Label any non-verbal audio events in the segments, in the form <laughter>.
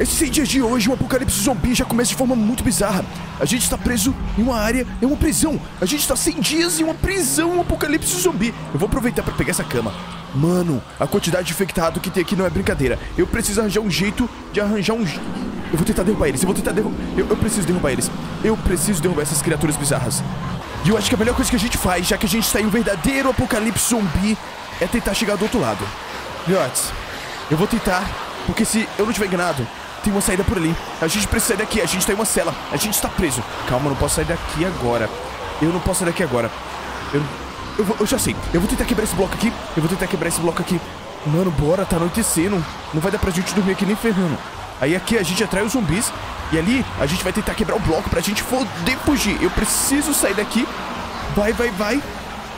Esse 100 dias de hoje, o apocalipse zumbi já começa de forma muito bizarra. A gente está preso em uma área, em uma prisão. A gente está 100 dias em uma prisão, um apocalipse zumbi. Eu vou aproveitar para pegar essa cama. Mano, a quantidade de infectado que tem aqui não é brincadeira. Eu preciso arranjar um jeito de arranjar um... Eu vou tentar derrubar eles, eu vou tentar derrubar... Eu, eu preciso derrubar eles. Eu preciso derrubar essas criaturas bizarras. E eu acho que a melhor coisa que a gente faz, já que a gente está em um verdadeiro apocalipse zumbi, é tentar chegar do outro lado. Filhotes, eu vou tentar, porque se eu não tiver enganado, tem uma saída por ali. A gente precisa sair daqui, a gente tá em uma cela. A gente está preso. Calma, não posso sair daqui agora. Eu não posso sair daqui agora. Eu, eu, vou, eu já sei. Eu vou tentar quebrar esse bloco aqui. Eu vou tentar quebrar esse bloco aqui. Mano, bora, tá anoitecendo. Não vai dar pra gente dormir aqui nem ferrando. Aí aqui a gente atrai os zumbis. E ali a gente vai tentar quebrar o bloco pra gente poder fugir. Eu preciso sair daqui. Vai, vai, vai.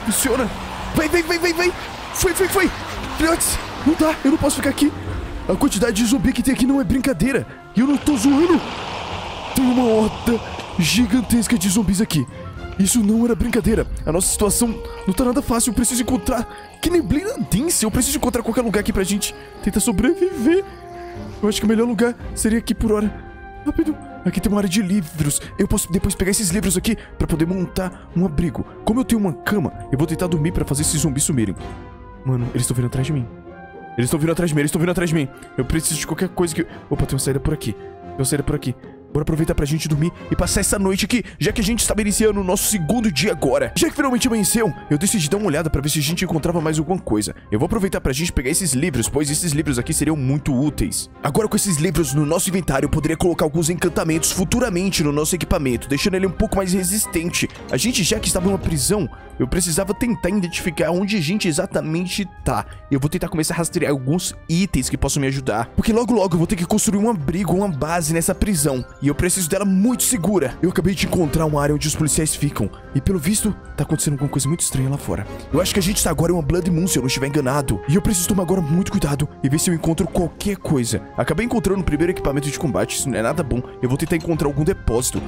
Funciona. Vai, vai, vai, vai, vai. Foi, foi, foi. Filhotes, não dá. Eu não posso ficar aqui. A quantidade de zumbi que tem aqui não é brincadeira. E eu não tô zoando. Tem uma horda gigantesca de zumbis aqui. Isso não era brincadeira. A nossa situação não tá nada fácil. Eu preciso encontrar. Que neblina densa. Eu preciso encontrar qualquer lugar aqui pra gente tentar sobreviver. Eu acho que o melhor lugar seria aqui por hora. Rápido. Aqui tem uma área de livros. Eu posso depois pegar esses livros aqui pra poder montar um abrigo. Como eu tenho uma cama, eu vou tentar dormir pra fazer esses zumbis sumirem. Mano, eles estão vindo atrás de mim. Eles estão vindo atrás de mim, eles estão vindo atrás de mim. Eu preciso de qualquer coisa que... Opa, tem uma saída por aqui. Tem uma saída por aqui. Bora aproveitar pra gente dormir e passar essa noite aqui, já que a gente estava iniciando o nosso segundo dia agora. Já que finalmente amanheceu, eu decidi dar uma olhada pra ver se a gente encontrava mais alguma coisa. Eu vou aproveitar pra gente pegar esses livros, pois esses livros aqui seriam muito úteis. Agora com esses livros no nosso inventário, eu poderia colocar alguns encantamentos futuramente no nosso equipamento, deixando ele um pouco mais resistente. A gente já que estava em uma prisão, eu precisava tentar identificar onde a gente exatamente tá. Eu vou tentar começar a rastrear alguns itens que possam me ajudar. Porque logo logo eu vou ter que construir um abrigo, uma base nessa prisão. E eu preciso dela muito segura. Eu acabei de encontrar uma área onde os policiais ficam. E pelo visto, tá acontecendo alguma coisa muito estranha lá fora. Eu acho que a gente tá agora em uma Blood Moon, se eu não estiver enganado. E eu preciso tomar agora muito cuidado e ver se eu encontro qualquer coisa. Acabei encontrando o primeiro equipamento de combate, isso não é nada bom. Eu vou tentar encontrar algum depósito.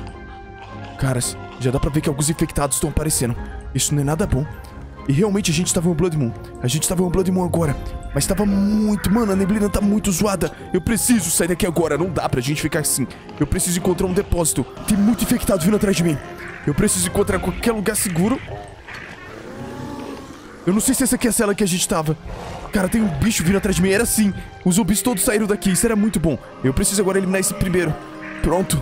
Caras, já dá pra ver que alguns infectados estão aparecendo. Isso não é nada bom. E realmente a gente estava em Blood Moon. A gente estava em Blood Moon agora. Mas estava muito... Mano, a neblina tá muito zoada. Eu preciso sair daqui agora. Não dá pra gente ficar assim. Eu preciso encontrar um depósito. Tem muito infectado vindo atrás de mim. Eu preciso encontrar qualquer lugar seguro. Eu não sei se essa aqui é a cela que a gente tava. Cara, tem um bicho vindo atrás de mim. Era assim. Os zumbis todos saíram daqui. Isso era muito bom. Eu preciso agora eliminar esse primeiro. Pronto.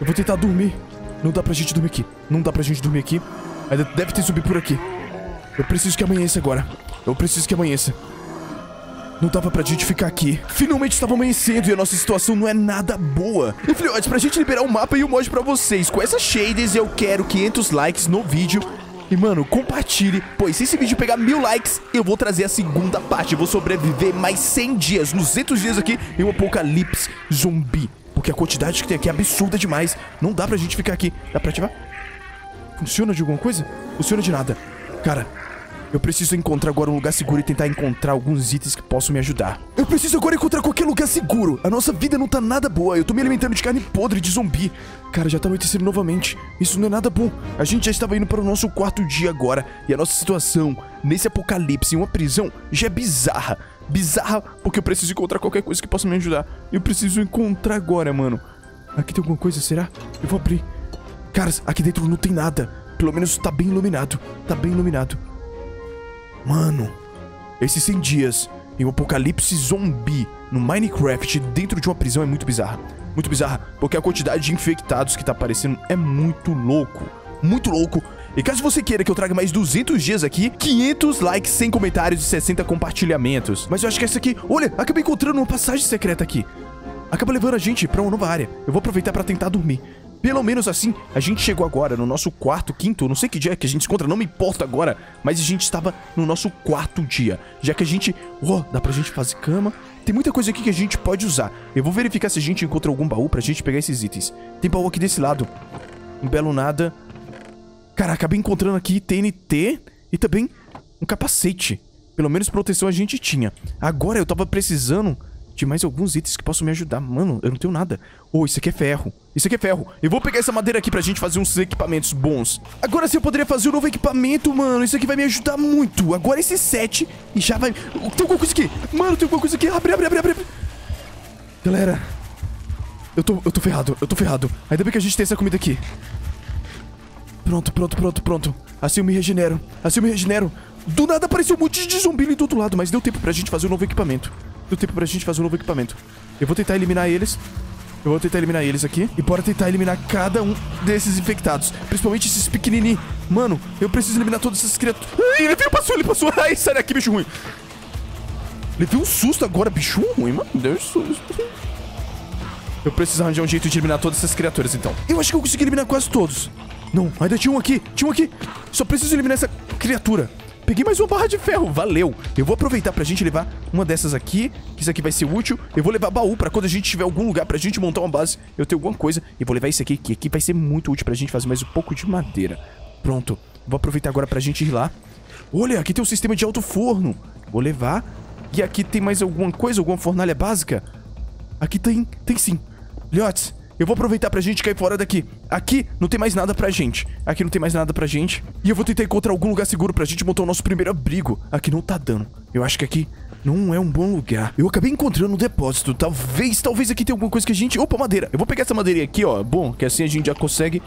Eu vou tentar dormir. Não dá pra gente dormir aqui. Não dá pra gente dormir aqui. Ainda deve ter zumbi por aqui. Eu preciso que amanheça agora. Eu preciso que amanheça. Não dava pra gente ficar aqui. Finalmente estava amanhecendo e a nossa situação não é nada boa. E filhotes, pra gente liberar o mapa e o mod pra vocês, com essas shaders eu quero 500 likes no vídeo. E, mano, compartilhe, pois se esse vídeo pegar mil likes, eu vou trazer a segunda parte. Eu vou sobreviver mais 100 dias, 200 dias aqui em um apocalipse zumbi. Porque a quantidade que tem aqui é absurda demais. Não dá pra gente ficar aqui. Dá pra ativar? Funciona de alguma coisa? Funciona de nada. Cara, eu preciso encontrar agora um lugar seguro e tentar encontrar alguns itens que possam me ajudar. Eu preciso agora encontrar qualquer lugar seguro. A nossa vida não tá nada boa. Eu tô me alimentando de carne podre de zumbi. Cara, já tá anoitecendo novamente. Isso não é nada bom. A gente já estava indo para o nosso quarto dia agora. E a nossa situação nesse apocalipse em uma prisão já é bizarra. Bizarra porque eu preciso encontrar qualquer coisa que possa me ajudar. Eu preciso encontrar agora, mano. Aqui tem alguma coisa, será? Eu vou abrir. Caras, aqui dentro não tem nada. Pelo menos tá bem iluminado. Tá bem iluminado. Mano, esses 100 dias em um apocalipse zumbi no Minecraft dentro de uma prisão é muito bizarra. Muito bizarra, porque a quantidade de infectados que tá aparecendo é muito louco. Muito louco. E caso você queira que eu traga mais 200 dias aqui, 500 likes, 100 comentários e 60 compartilhamentos. Mas eu acho que essa aqui... Olha, acabei encontrando uma passagem secreta aqui. Acaba levando a gente pra uma nova área. Eu vou aproveitar pra tentar dormir. Pelo menos assim, a gente chegou agora no nosso quarto, quinto, não sei que dia que a gente se encontra, não me importa agora, mas a gente estava no nosso quarto dia, já que a gente, ó, oh, dá pra gente fazer cama, tem muita coisa aqui que a gente pode usar. Eu vou verificar se a gente encontra algum baú pra gente pegar esses itens. Tem baú aqui desse lado, um belo nada. Cara, acabei encontrando aqui TNT e também um capacete. Pelo menos proteção a gente tinha. Agora eu tava precisando de mais alguns itens que possam me ajudar. Mano, eu não tenho nada. Oh, isso aqui é ferro. Isso aqui é ferro. Eu vou pegar essa madeira aqui pra gente fazer uns equipamentos bons. Agora sim eu poderia fazer um novo equipamento, mano. Isso aqui vai me ajudar muito. Agora esse set e já vai... Tem alguma coisa aqui. Mano, tem alguma coisa aqui. Abre, abre, abre, abre. Galera, eu tô, eu tô ferrado, eu tô ferrado. Ainda bem que a gente tem essa comida aqui. Pronto, pronto, pronto, pronto. Assim eu me regenero, assim eu me regenero. Do nada apareceu um monte de zumbi ali do outro lado, mas deu tempo pra gente fazer um novo equipamento. Deu tempo pra gente fazer um novo equipamento. Eu vou tentar eliminar eles. Eu vou tentar eliminar eles aqui. E bora tentar eliminar cada um desses infectados. Principalmente esses pequenininhos. Mano, eu preciso eliminar todas essas criaturas. Ai, ele veio, passou, ele passou. <laughs> Ai, sai daqui, bicho ruim. Levei um susto agora, bicho ruim, mano. Deu um susto. Eu preciso arranjar um jeito de eliminar todas essas criaturas, então. Eu acho que eu consegui eliminar quase todos. Não, ainda tinha um aqui, tinha um aqui. Só preciso eliminar essa criatura. Peguei mais uma barra de ferro, valeu. Eu vou aproveitar pra gente levar uma dessas aqui, que isso aqui vai ser útil. Eu vou levar baú pra quando a gente tiver algum lugar pra gente montar uma base, eu ter alguma coisa. E vou levar isso aqui, que aqui vai ser muito útil pra gente fazer mais um pouco de madeira. Pronto, vou aproveitar agora pra gente ir lá. Olha, aqui tem um sistema de alto forno. Vou levar. E aqui tem mais alguma coisa, alguma fornalha básica? Aqui tem, tem sim. Lhotes, eu vou aproveitar pra gente cair fora daqui. Aqui não tem mais nada pra gente. Aqui não tem mais nada pra gente. E eu vou tentar encontrar algum lugar seguro pra gente montar o nosso primeiro abrigo. Aqui não tá dando. Eu acho que aqui não é um bom lugar. Eu acabei encontrando um depósito. Talvez, talvez aqui tenha alguma coisa que a gente... Opa, madeira. Eu vou pegar essa madeirinha aqui, ó. Bom, que assim a gente já consegue...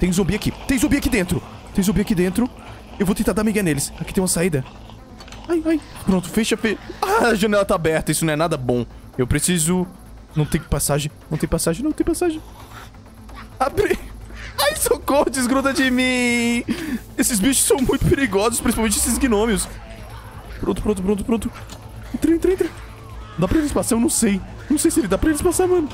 Tem zumbi aqui. Tem zumbi aqui dentro. Tem zumbi aqui dentro. Eu vou tentar dar migué neles. Aqui tem uma saída. Ai, ai. Pronto, fecha, fecha. <laughs> Ah, a janela tá aberta. Isso não é nada bom. Eu preciso não tem passagem. Não tem passagem, não tem passagem. Abre. Ai, socorro, desgruda de mim. Esses bichos são muito perigosos, principalmente esses gnômios. Pronto, pronto, pronto, pronto. Entra, entra, entra. Dá pra eles passar? Eu não sei. Não sei se ele dá pra eles passar, mano.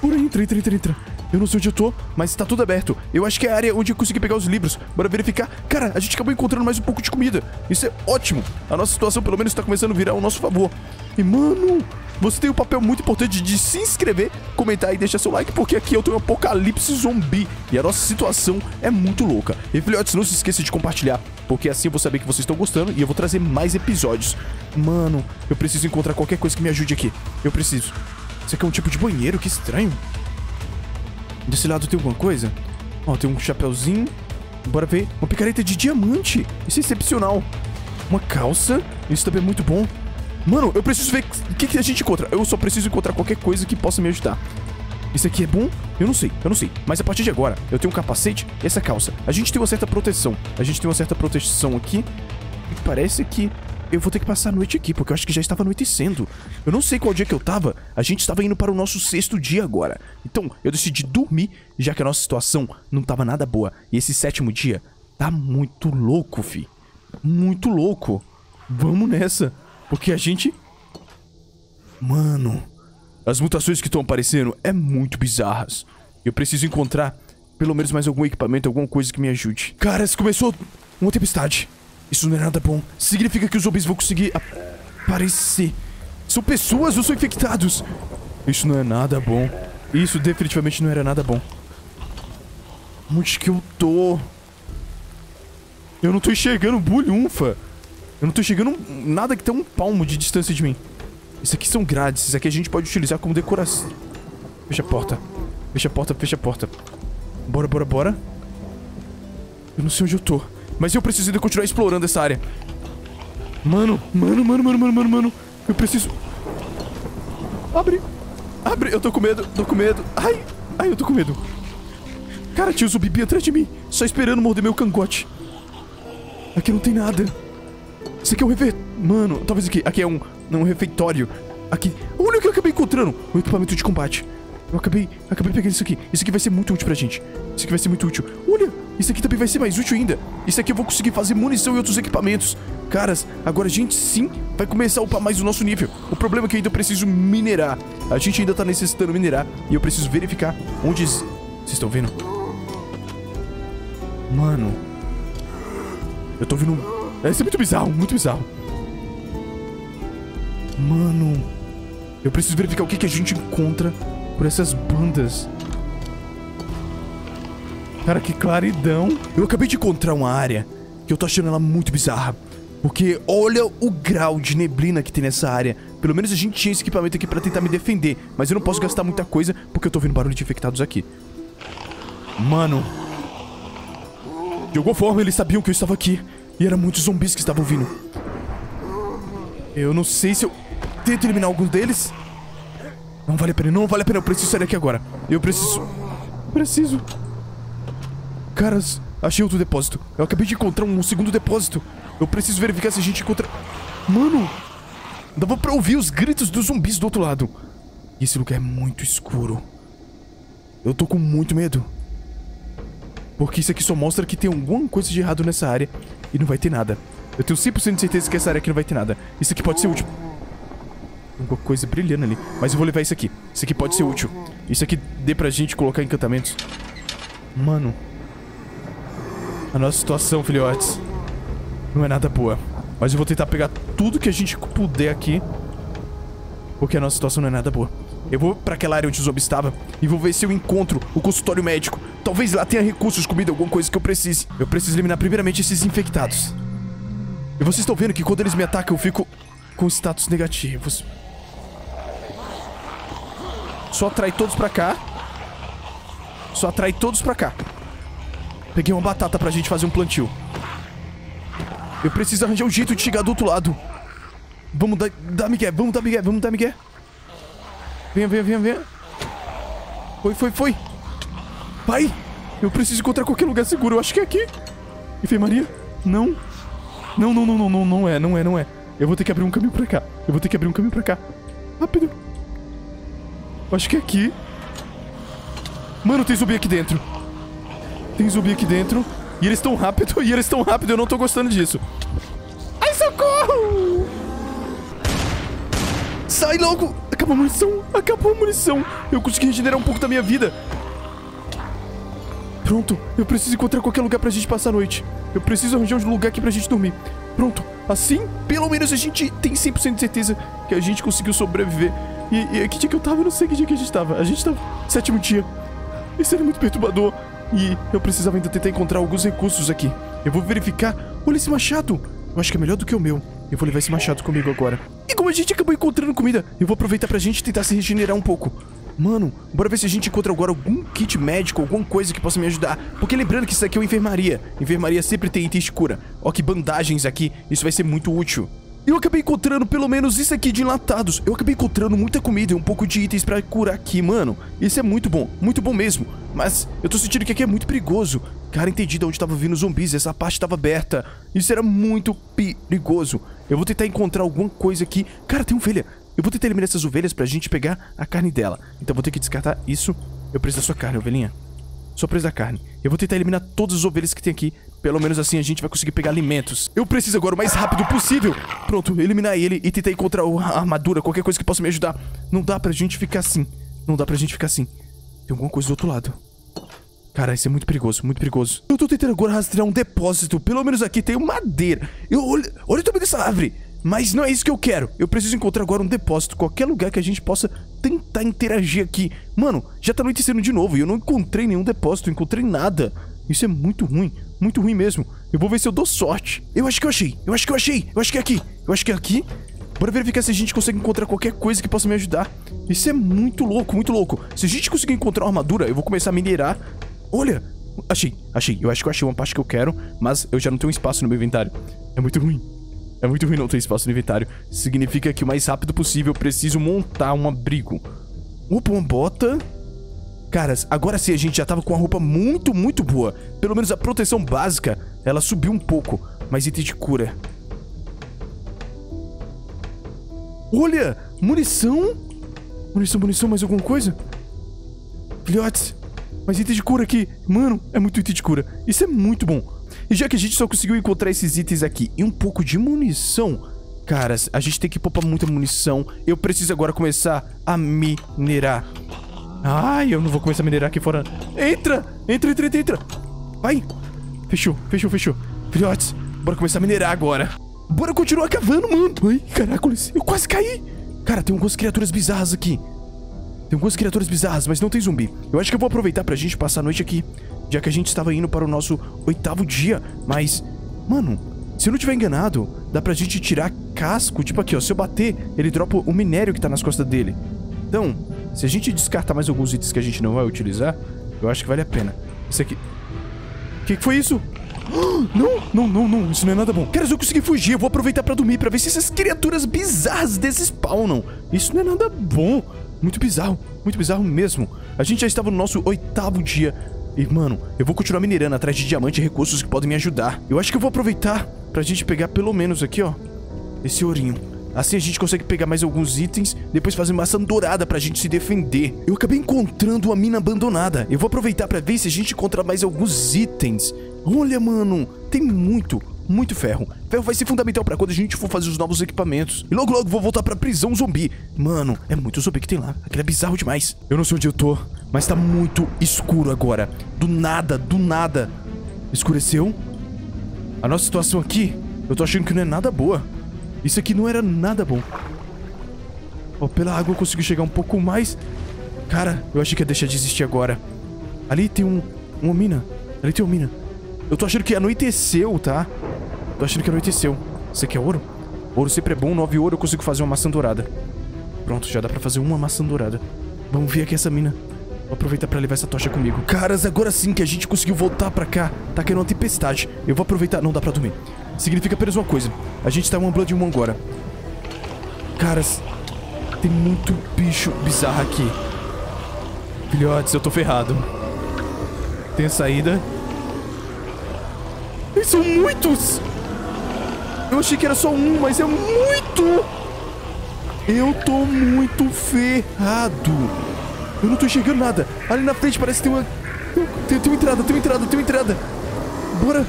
Por aí, entra, entra, entra, entra. Eu não sei onde eu tô, mas tá tudo aberto. Eu acho que é a área onde eu consegui pegar os livros. Bora verificar. Cara, a gente acabou encontrando mais um pouco de comida. Isso é ótimo. A nossa situação, pelo menos, tá começando a virar ao nosso favor. E, mano, você tem um papel muito importante de se inscrever, comentar e deixar seu like, porque aqui eu tenho um apocalipse zumbi e a nossa situação é muito louca. E filhotes, não se esqueça de compartilhar, porque assim eu vou saber que vocês estão gostando e eu vou trazer mais episódios. Mano, eu preciso encontrar qualquer coisa que me ajude aqui. Eu preciso. Isso aqui é um tipo de banheiro, que estranho. Desse lado tem alguma coisa? Ó, tem um chapéuzinho. Bora ver. Uma picareta de diamante. Isso é excepcional. Uma calça. Isso também é muito bom. Mano, eu preciso ver o que, que a gente encontra. Eu só preciso encontrar qualquer coisa que possa me ajudar. Isso aqui é bom? Eu não sei, eu não sei. Mas a partir de agora, eu tenho um capacete e essa calça. A gente tem uma certa proteção. A gente tem uma certa proteção aqui. E parece que eu vou ter que passar a noite aqui, porque eu acho que já estava anoitecendo. Eu não sei qual dia que eu tava. A gente estava indo para o nosso sexto dia agora. Então, eu decidi dormir, já que a nossa situação não estava nada boa. E esse sétimo dia tá muito louco, fi. Muito louco. Vamos nessa. Porque a gente... Mano, as mutações que estão aparecendo é muito bizarras. Eu preciso encontrar pelo menos mais algum equipamento, alguma coisa que me ajude. Cara, começou uma tempestade. Isso não é nada bom. Significa que os zumbis vão conseguir aparecer. São pessoas ou são infectados? Isso não é nada bom. Isso definitivamente não era nada bom. Onde que eu tô? Eu não tô enxergando bulhunfa. Eu não tô chegando nada que tem um palmo de distância de mim. Isso aqui são grades. Isso aqui a gente pode utilizar como decoração. Fecha a porta. Fecha a porta, fecha a porta. Bora, bora, bora. Eu não sei onde eu tô. Mas eu preciso ainda continuar explorando essa área. Mano, mano, mano, mano, mano, mano, mano. Eu preciso... Abre. Abre. Eu tô com medo, tô com medo. Ai, ai, eu tô com medo. Cara, tinha o zumbi atrás de mim. Só esperando morder meu cangote. Aqui não tem nada. Isso aqui é um refe... Mano, talvez aqui. Aqui é um, um refeitório. Aqui. Olha o que eu acabei encontrando. O equipamento de combate. Eu acabei, acabei pegando isso aqui. Isso aqui vai ser muito útil pra gente. Isso aqui vai ser muito útil. Olha, isso aqui também vai ser mais útil ainda. Isso aqui eu vou conseguir fazer munição e outros equipamentos. Caras, agora a gente sim vai começar a upar mais o nosso nível. O problema é que eu ainda preciso minerar. A gente ainda tá necessitando minerar. E eu preciso verificar onde... Vocês estão vendo? Mano. Eu tô vendo isso é muito bizarro, muito bizarro. Mano. Eu preciso verificar o que, que a gente encontra por essas bandas. Cara, que claridão. Eu acabei de encontrar uma área que eu tô achando ela muito bizarra. Porque olha o grau de neblina que tem nessa área. Pelo menos a gente tinha esse equipamento aqui pra tentar me defender. Mas eu não posso gastar muita coisa porque eu tô vendo barulho de infectados aqui. Mano. De alguma forma eles sabiam que eu estava aqui. E eram muitos zumbis que estavam vindo. Eu não sei se eu tento eliminar alguns deles. Não vale a pena, não vale a pena. Eu preciso sair daqui agora. Eu preciso... Preciso... Caras, achei outro depósito. Eu acabei de encontrar um segundo depósito. Eu preciso verificar se a gente encontra... Mano, dava pra ouvir os gritos dos zumbis do outro lado. E esse lugar é muito escuro. Eu tô com muito medo. Porque isso aqui só mostra que tem alguma coisa de errado nessa área e não vai ter nada. Eu tenho 100% de certeza que essa área aqui não vai ter nada. Isso aqui pode ser útil. Alguma coisa brilhando ali. Mas eu vou levar isso aqui. Isso aqui pode ser útil. Isso aqui dê pra gente colocar encantamentos. Mano. A nossa situação, filhotes, não é nada boa. Mas eu vou tentar pegar tudo que a gente puder aqui. Porque a nossa situação não é nada boa. Eu vou pra aquela área onde o zombie estava e vou ver se eu encontro o consultório médico. Talvez lá tenha recursos, comida, alguma coisa que eu precise. Eu preciso eliminar primeiramente esses infectados. E vocês estão vendo que quando eles me atacam eu fico com status negativos. Só atrai todos pra cá. Só atrai todos pra cá. Peguei uma batata pra gente fazer um plantio. Eu preciso arranjar um jeito de chegar do outro lado. Vamos dar, dar migué, vamos dar migué, vamos dar migué. Venha, venha, venha, venha. Foi, foi, foi. Pai, eu preciso encontrar qualquer lugar seguro. Eu acho que é aqui. Enfermaria? Não. Não, não, não, não, não, não é, não é, não é. Eu vou ter que abrir um caminho pra cá. Eu vou ter que abrir um caminho pra cá. Rápido. Eu acho que é aqui. Mano, tem zumbi aqui dentro. Tem zumbi aqui dentro. E eles estão rápido, <laughs> e eles estão rápido. Eu não tô gostando disso. Ai, socorro! Sai logo! Acabou a munição! Acabou a munição! Eu consegui regenerar um pouco da minha vida. Pronto, eu preciso encontrar qualquer lugar pra gente passar a noite. Eu preciso arranjar um lugar aqui pra gente dormir. Pronto, assim, pelo menos a gente tem 100% de certeza que a gente conseguiu sobreviver. E, e que dia que eu tava? Eu não sei que dia que a gente tava. A gente tava sétimo dia. Isso era muito perturbador. E eu precisava ainda tentar encontrar alguns recursos aqui. Eu vou verificar. Olha esse machado. Eu acho que é melhor do que o meu. Eu vou levar esse machado comigo agora. E como a gente acabou encontrando comida, eu vou aproveitar pra gente tentar se regenerar um pouco. Mano, bora ver se a gente encontra agora algum kit médico, alguma coisa que possa me ajudar. Porque lembrando que isso aqui é uma enfermaria. Enfermaria sempre tem itens de cura. Ó que bandagens aqui, isso vai ser muito útil. Eu acabei encontrando pelo menos isso aqui de enlatados. Eu acabei encontrando muita comida e um pouco de itens pra curar aqui, mano. Isso é muito bom, muito bom mesmo. Mas eu tô sentindo que aqui é muito perigoso. Cara, entendi de onde tava vindo zumbis, essa parte tava aberta. Isso era muito perigoso. Eu vou tentar encontrar alguma coisa aqui. Cara, tem ovelha. Eu vou tentar eliminar essas ovelhas pra gente pegar a carne dela. Então vou ter que descartar isso. Eu preciso da sua carne, ovelhinha. Preciso da carne. Eu vou tentar eliminar todas as ovelhas que tem aqui. Pelo menos assim a gente vai conseguir pegar alimentos. Eu preciso agora o mais rápido possível. Pronto, eliminar ele e tentar encontrar a armadura, qualquer coisa que possa me ajudar. Não dá pra gente ficar assim. Não dá pra gente ficar assim. Tem alguma coisa do outro lado. Cara, isso é muito perigoso, muito perigoso. Eu tô tentando agora rastrear um depósito. Pelo menos aqui tem madeira. Eu, olha, olha o tamanho dessa árvore. Mas não é isso que eu quero. Eu preciso encontrar agora um depósito, qualquer lugar que a gente possa tentar interagir aqui. Mano, já tá anoitecendo de novo e eu não encontrei nenhum depósito, não encontrei nada. Isso é muito ruim, muito ruim mesmo. Eu vou ver se eu dou sorte. Eu acho que eu achei, eu acho que eu achei, eu acho que é aqui, eu acho que é aqui. Bora verificar se a gente consegue encontrar qualquer coisa que possa me ajudar. Isso é muito louco, muito louco. Se a gente conseguir encontrar uma armadura, eu vou começar a minerar. Olha, achei, achei. Eu acho que eu achei uma parte que eu quero, mas eu já não tenho espaço no meu inventário. É muito ruim. É muito ruim não ter espaço no inventário. Significa que o mais rápido possível eu preciso montar um abrigo. Opa, uma bota. Caras, agora sim a gente já tava com uma roupa muito, muito boa. Pelo menos a proteção básica, ela subiu um pouco. Mas item de cura. Olha, munição. Munição, munição, mais alguma coisa? Filhotes, mais item de cura aqui. Mano, é muito item de cura. Isso é muito bom. E já que a gente só conseguiu encontrar esses itens aqui e um pouco de munição, caras, a gente tem que poupar muita munição. Eu preciso agora começar a minerar. Ai, eu não vou começar a minerar aqui fora. Entra! Entra, entra, entra, entra. Vai. Fechou, fechou, fechou. Filhotes, bora começar a minerar agora. Bora continuar cavando, mano. Ai, caracoles, eu quase caí. Cara, tem algumas criaturas bizarras aqui. Tem algumas criaturas bizarras, mas não tem zumbi. Eu acho que eu vou aproveitar pra gente passar a noite aqui já que a gente estava indo para o nosso oitavo dia. Mas, mano, se eu não tiver enganado, dá pra gente tirar casco. Tipo aqui, ó, se eu bater, ele dropa o minério que tá nas costas dele. Então, se a gente descartar mais alguns itens que a gente não vai utilizar, eu acho que vale a pena. Isso aqui... O que, que foi isso? <gasps> Não, não, não, não, isso não é nada bom. Cara, se eu conseguir fugir, eu vou aproveitar pra dormir, pra ver se essas criaturas bizarras desespawnam. Isso não é nada bom. Muito bizarro, muito bizarro mesmo. A gente já estava no nosso oitavo dia. E, mano, eu vou continuar minerando atrás de diamante e recursos que podem me ajudar. Eu acho que eu vou aproveitar pra gente pegar pelo menos aqui, ó, esse ourinho. Assim a gente consegue pegar mais alguns itens, depois fazer maçã dourada pra gente se defender. Eu acabei encontrando uma mina abandonada. Eu vou aproveitar pra ver se a gente encontra mais alguns itens. Olha, mano, tem muito, muito ferro. Ferro vai ser fundamental pra quando a gente for fazer os novos equipamentos. E logo logo vou voltar pra prisão zumbi. Mano, é muito zumbi que tem lá. Aquilo é bizarro demais. Eu não sei onde eu tô, mas tá muito escuro agora. Do nada, do nada. Escureceu? A nossa situação aqui, eu tô achando que não é nada boa. Isso aqui não era nada bom. Ó, pela água eu consigo chegar um pouco mais. Cara, eu achei que ia deixar de existir agora. Ali tem um, uma mina. Ali tem uma mina. Eu tô achando que anoiteceu, tá? Tô achando que anoiteceu. Você quer ouro? Ouro sempre é bom. Nove ouro eu consigo fazer uma maçã dourada. Pronto, já dá pra fazer uma maçã dourada. Vamos ver aqui essa mina. Vou aproveitar pra levar essa tocha comigo. Caras, agora sim que a gente conseguiu voltar pra cá. Tá caindo uma tempestade. Eu vou aproveitar... Não dá pra dormir. Significa apenas uma coisa. A gente tá em uma Blood Moon agora. Caras, tem muito bicho bizarro aqui. Filhotes, eu tô ferrado. Tem saída. E são muitos! Eu achei que era só um, mas é muito! Eu tô muito ferrado. Eu não tô enxergando nada. Ali na frente parece que tem uma... Tem, tem uma entrada, tem uma entrada, tem uma entrada. Bora.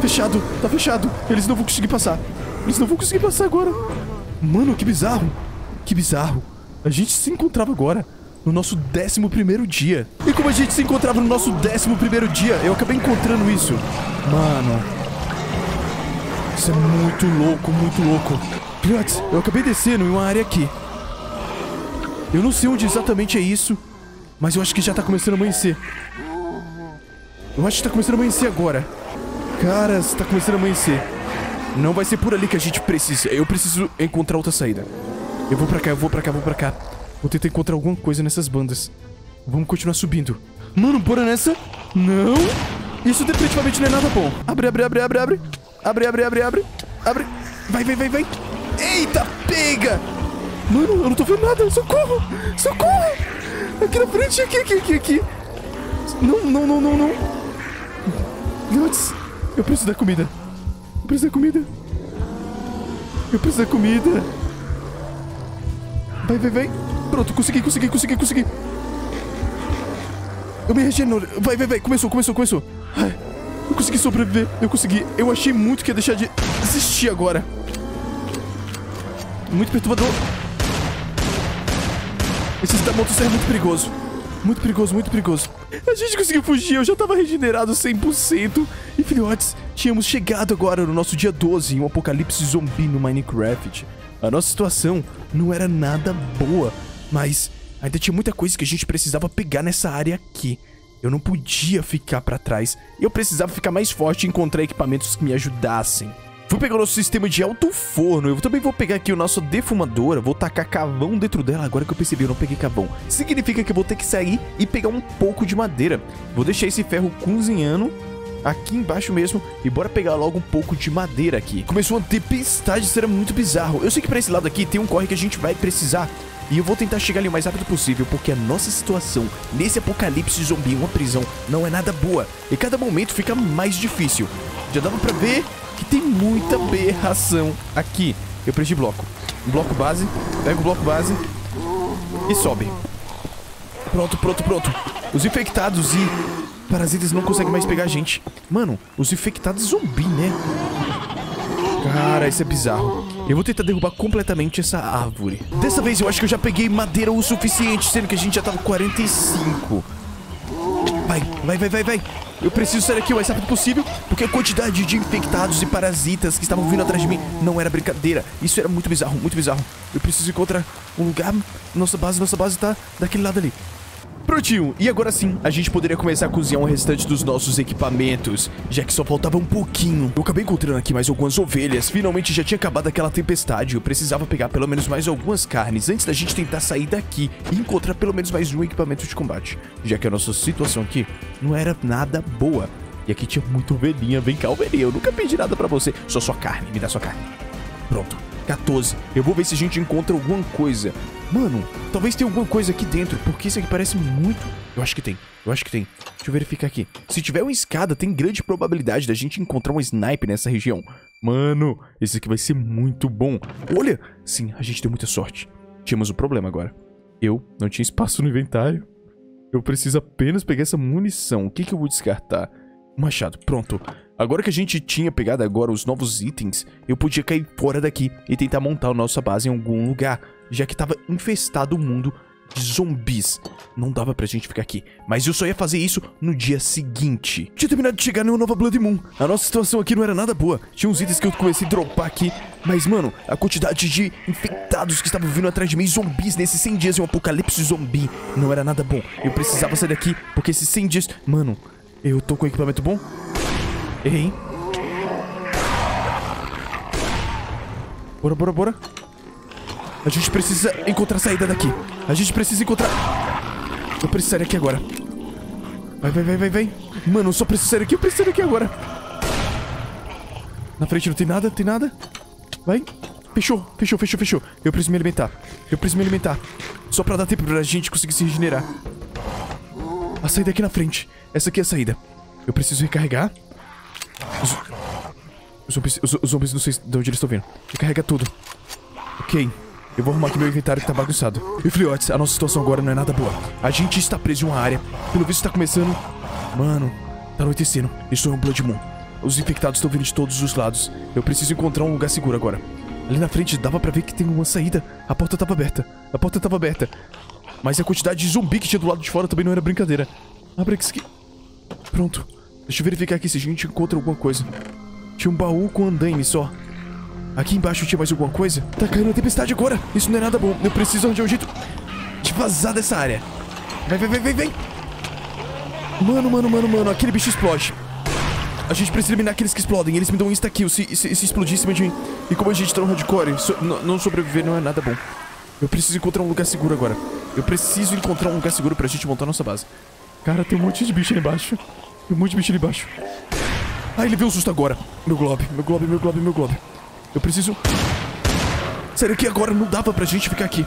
Fechado, tá fechado. Eles não vão conseguir passar. Eles não vão conseguir passar agora. Mano, que bizarro. Que bizarro. A gente se encontrava agora no nosso 11 primeiro dia. E como a gente se encontrava no nosso 11 primeiro dia, eu acabei encontrando isso. Mano. Isso é muito louco, muito louco. Filhotes, eu acabei descendo em uma área aqui. Eu não sei onde exatamente é isso, mas eu acho que já tá começando a amanhecer. Eu acho que tá começando a amanhecer agora. Caras, tá começando a amanhecer. Não vai ser por ali que a gente precisa. Eu preciso encontrar outra saída. Eu vou pra cá, eu vou pra cá, vou pra cá. Vou tentar encontrar alguma coisa nessas bandas. Vamos continuar subindo. Mano, bora nessa. Não. Isso definitivamente não é nada bom. Abre, abre, abre, abre, abre. Abre, abre, abre, abre. Abre. Vai, vai, vai, vai. Eita, pega. Mano, eu não tô vendo nada. Socorro. Socorro. Aqui na frente, aqui, aqui, aqui, aqui. Não, não, não, não, não. Nuts. Eu preciso da comida. Eu preciso da comida. Eu preciso da comida. Vai, vai, vai. Pronto, consegui, consegui, consegui, consegui. Eu me regenero. Vai, vai, vai. Começou, começou, começou. Ai, eu consegui sobreviver. Eu consegui. Eu achei muito que ia deixar de existir agora. Muito perturbador. Esse moto é muito perigoso. Muito perigoso, muito perigoso. A gente conseguiu fugir, eu já tava regenerado 100%. E filhotes, tínhamos chegado agora no nosso dia 12 em um apocalipse zumbi no Minecraft. A nossa situação não era nada boa, mas ainda tinha muita coisa que a gente precisava pegar nessa área aqui. Eu não podia ficar pra trás. Eu precisava ficar mais forte e encontrar equipamentos que me ajudassem. Vou pegar o nosso sistema de alto forno. Eu também vou pegar aqui o nosso defumadora. Vou tacar cavão dentro dela. Agora que eu percebi, eu não peguei cavão. Significa que eu vou ter que sair e pegar um pouco de madeira. Vou deixar esse ferro cozinhando aqui embaixo mesmo e bora pegar logo um pouco de madeira aqui. Começou uma tempestade, era muito bizarro. Eu sei que pra esse lado aqui tem um corre que a gente vai precisar e eu vou tentar chegar ali o mais rápido possível, porque a nossa situação nesse apocalipse zumbi, uma prisão, não é nada boa. E cada momento fica mais difícil. Já dava pra ver que tem muita berração aqui. Eu preenchi bloco. Bloco base, pega o bloco base e sobe. Pronto, pronto, pronto. Os infectados e parasitas não conseguem mais pegar a gente. Mano, os infectados zumbi, né? Cara, isso é bizarro. Eu vou tentar derrubar completamente essa árvore. Dessa vez eu acho que eu já peguei madeira o suficiente, sendo que a gente já tava 45. Vai, vai, vai, vai, vai. Eu preciso sair aqui o mais rápido possível, porque a quantidade de infectados e parasitas que estavam vindo atrás de mim não era brincadeira. Isso era muito bizarro, muito bizarro. Eu preciso encontrar um lugar. Nossa base, nossa base tá daquele lado ali. Prontinho, e agora sim, a gente poderia começar a cozinhar o restante dos nossos equipamentos, já que só faltava um pouquinho. Eu acabei encontrando aqui mais algumas ovelhas, finalmente já tinha acabado aquela tempestade, eu precisava pegar pelo menos mais algumas carnes antes da gente tentar sair daqui e encontrar pelo menos mais um equipamento de combate, já que a nossa situação aqui não era nada boa. E aqui tinha muita ovelhinha, vem cá ovelhinha, eu nunca pedi nada pra você, só sua carne, me dá sua carne. Pronto, 14. Eu vou ver se a gente encontra alguma coisa. Mano, talvez tenha alguma coisa aqui dentro, porque isso aqui parece muito... Eu acho que tem, eu acho que tem. Deixa eu verificar aqui. Se tiver uma escada, tem grande probabilidade da gente encontrar um sniper nessa região. Mano, esse aqui vai ser muito bom. Olha! Sim, a gente deu muita sorte. Tínhamos um problema agora. Eu não tinha espaço no inventário. Eu preciso apenas pegar essa munição. O que, que eu vou descartar? Machado, pronto. Agora que a gente tinha pegado agora os novos itens, eu podia cair fora daqui e tentar montar a nossa base em algum lugar, já que estava infestado o mundo de zumbis. Não dava pra gente ficar aqui. Mas eu só ia fazer isso no dia seguinte. Tinha terminado de chegar numa nova Blood Moon. A nossa situação aqui não era nada boa. Tinha uns itens que eu comecei a dropar aqui. Mas, mano, a quantidade de infectados que estavam vindo atrás de mim, zumbis, nesses 100 dias um apocalipse zumbi, não era nada bom. Eu precisava sair daqui, porque esses 100 dias... Mano, eu tô com equipamento bom? Errei, hein? Bora, bora, bora. A gente precisa encontrar saída daqui. A gente precisa encontrar... Eu preciso sair aqui agora. Vai, vai, vai, vai, vai. Mano, eu só preciso sair aqui. Eu preciso sair aqui agora. Na frente não tem nada, tem nada. Vai. Fechou, fechou, fechou, fechou. Eu preciso me alimentar. Eu preciso me alimentar. Só pra dar tempo pra gente conseguir se regenerar. A saída aqui na frente. Essa aqui é a saída. Eu preciso recarregar. Os, os, os, os zombies não sei de onde eles estão vindo. Recarrega tudo. Ok. Eu vou arrumar aqui meu inventário que tá bagunçado. E filhotes, a nossa situação agora não é nada boa. A gente está preso em uma área. Pelo visto tá começando... Mano, tá anoitecendo. Estou em um Blood Moon. Os infectados estão vindo de todos os lados. Eu preciso encontrar um lugar seguro agora. Ali na frente dava pra ver que tem uma saída. A porta tava aberta. A porta tava aberta. Mas a quantidade de zumbi que tinha do lado de fora também não era brincadeira. Abre aqui. Pronto. Deixa eu verificar aqui se a gente encontra alguma coisa. Tinha um baú com andaime só. Aqui embaixo tinha mais alguma coisa? Tá caindo a tempestade agora. Isso não é nada bom. Eu preciso arranjar um jeito de vazar dessa área. Vai, vai, vai, vai, vem. Mano, mano, mano, mano. Aquele bicho explode. A gente precisa eliminar aqueles que explodem. Eles me dão um insta-kill se, se, se explodir em cima de mim. E como a gente tá no hardcore, so, não sobreviver não é nada bom. Eu preciso encontrar um lugar seguro agora. Eu preciso encontrar um lugar seguro pra gente montar nossa base. Cara, tem um monte de bicho ali embaixo. Tem um monte de bicho ali embaixo. Ah, ele veio um susto agora. Meu globe, meu globe, meu globe, meu globe. Eu preciso... Sério que agora não dava pra gente ficar aqui.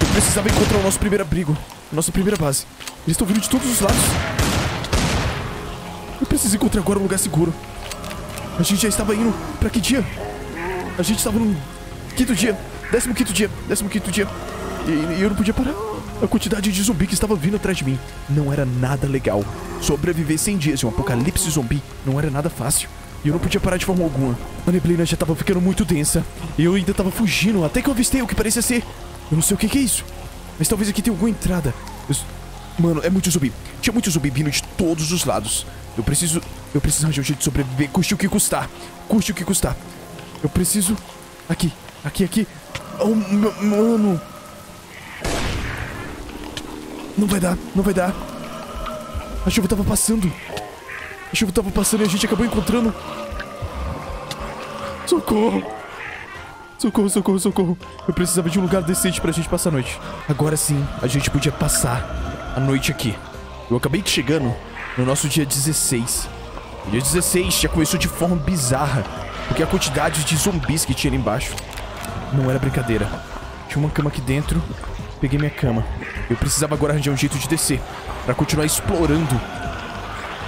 Eu precisava encontrar o nosso primeiro abrigo. Nossa primeira base. Eles estão vindo de todos os lados. Eu preciso encontrar agora um lugar seguro. A gente já estava indo... Pra que dia? A gente estava no quinto dia. Décimo quinto dia. Décimo quinto dia. E, e eu não podia parar. A quantidade de zumbi que estava vindo atrás de mim não era nada legal. Sobreviver 100 dias de um apocalipse zumbi não era nada fácil. E eu não podia parar de forma alguma. A neblina já estava ficando muito densa. E eu ainda estava fugindo, até que eu avistei o que parecia ser... Eu não sei o que, que é isso. Mas talvez aqui tenha alguma entrada. Eu... Mano, é muito zumbi. Tinha muito zumbi vindo de todos os lados. Eu preciso... Eu preciso arranjar um jeito de sobreviver, custe o que custar. Custe o que custar. Eu preciso... Aqui, aqui, aqui. Oh, mano... Não vai dar, não vai dar. A chuva tava passando. A chuva tava passando e a gente acabou encontrando. Socorro! Socorro, socorro, socorro. Eu precisava de um lugar decente pra gente passar a noite. Agora sim, a gente podia passar a noite aqui. Eu acabei chegando no nosso dia 16. O dia 16 já começou de forma bizarra. Porque a quantidade de zumbis que tinha ali embaixo não era brincadeira. Tinha uma cama aqui dentro. Peguei minha cama. Eu precisava agora arranjar um jeito de descer. Pra continuar explorando.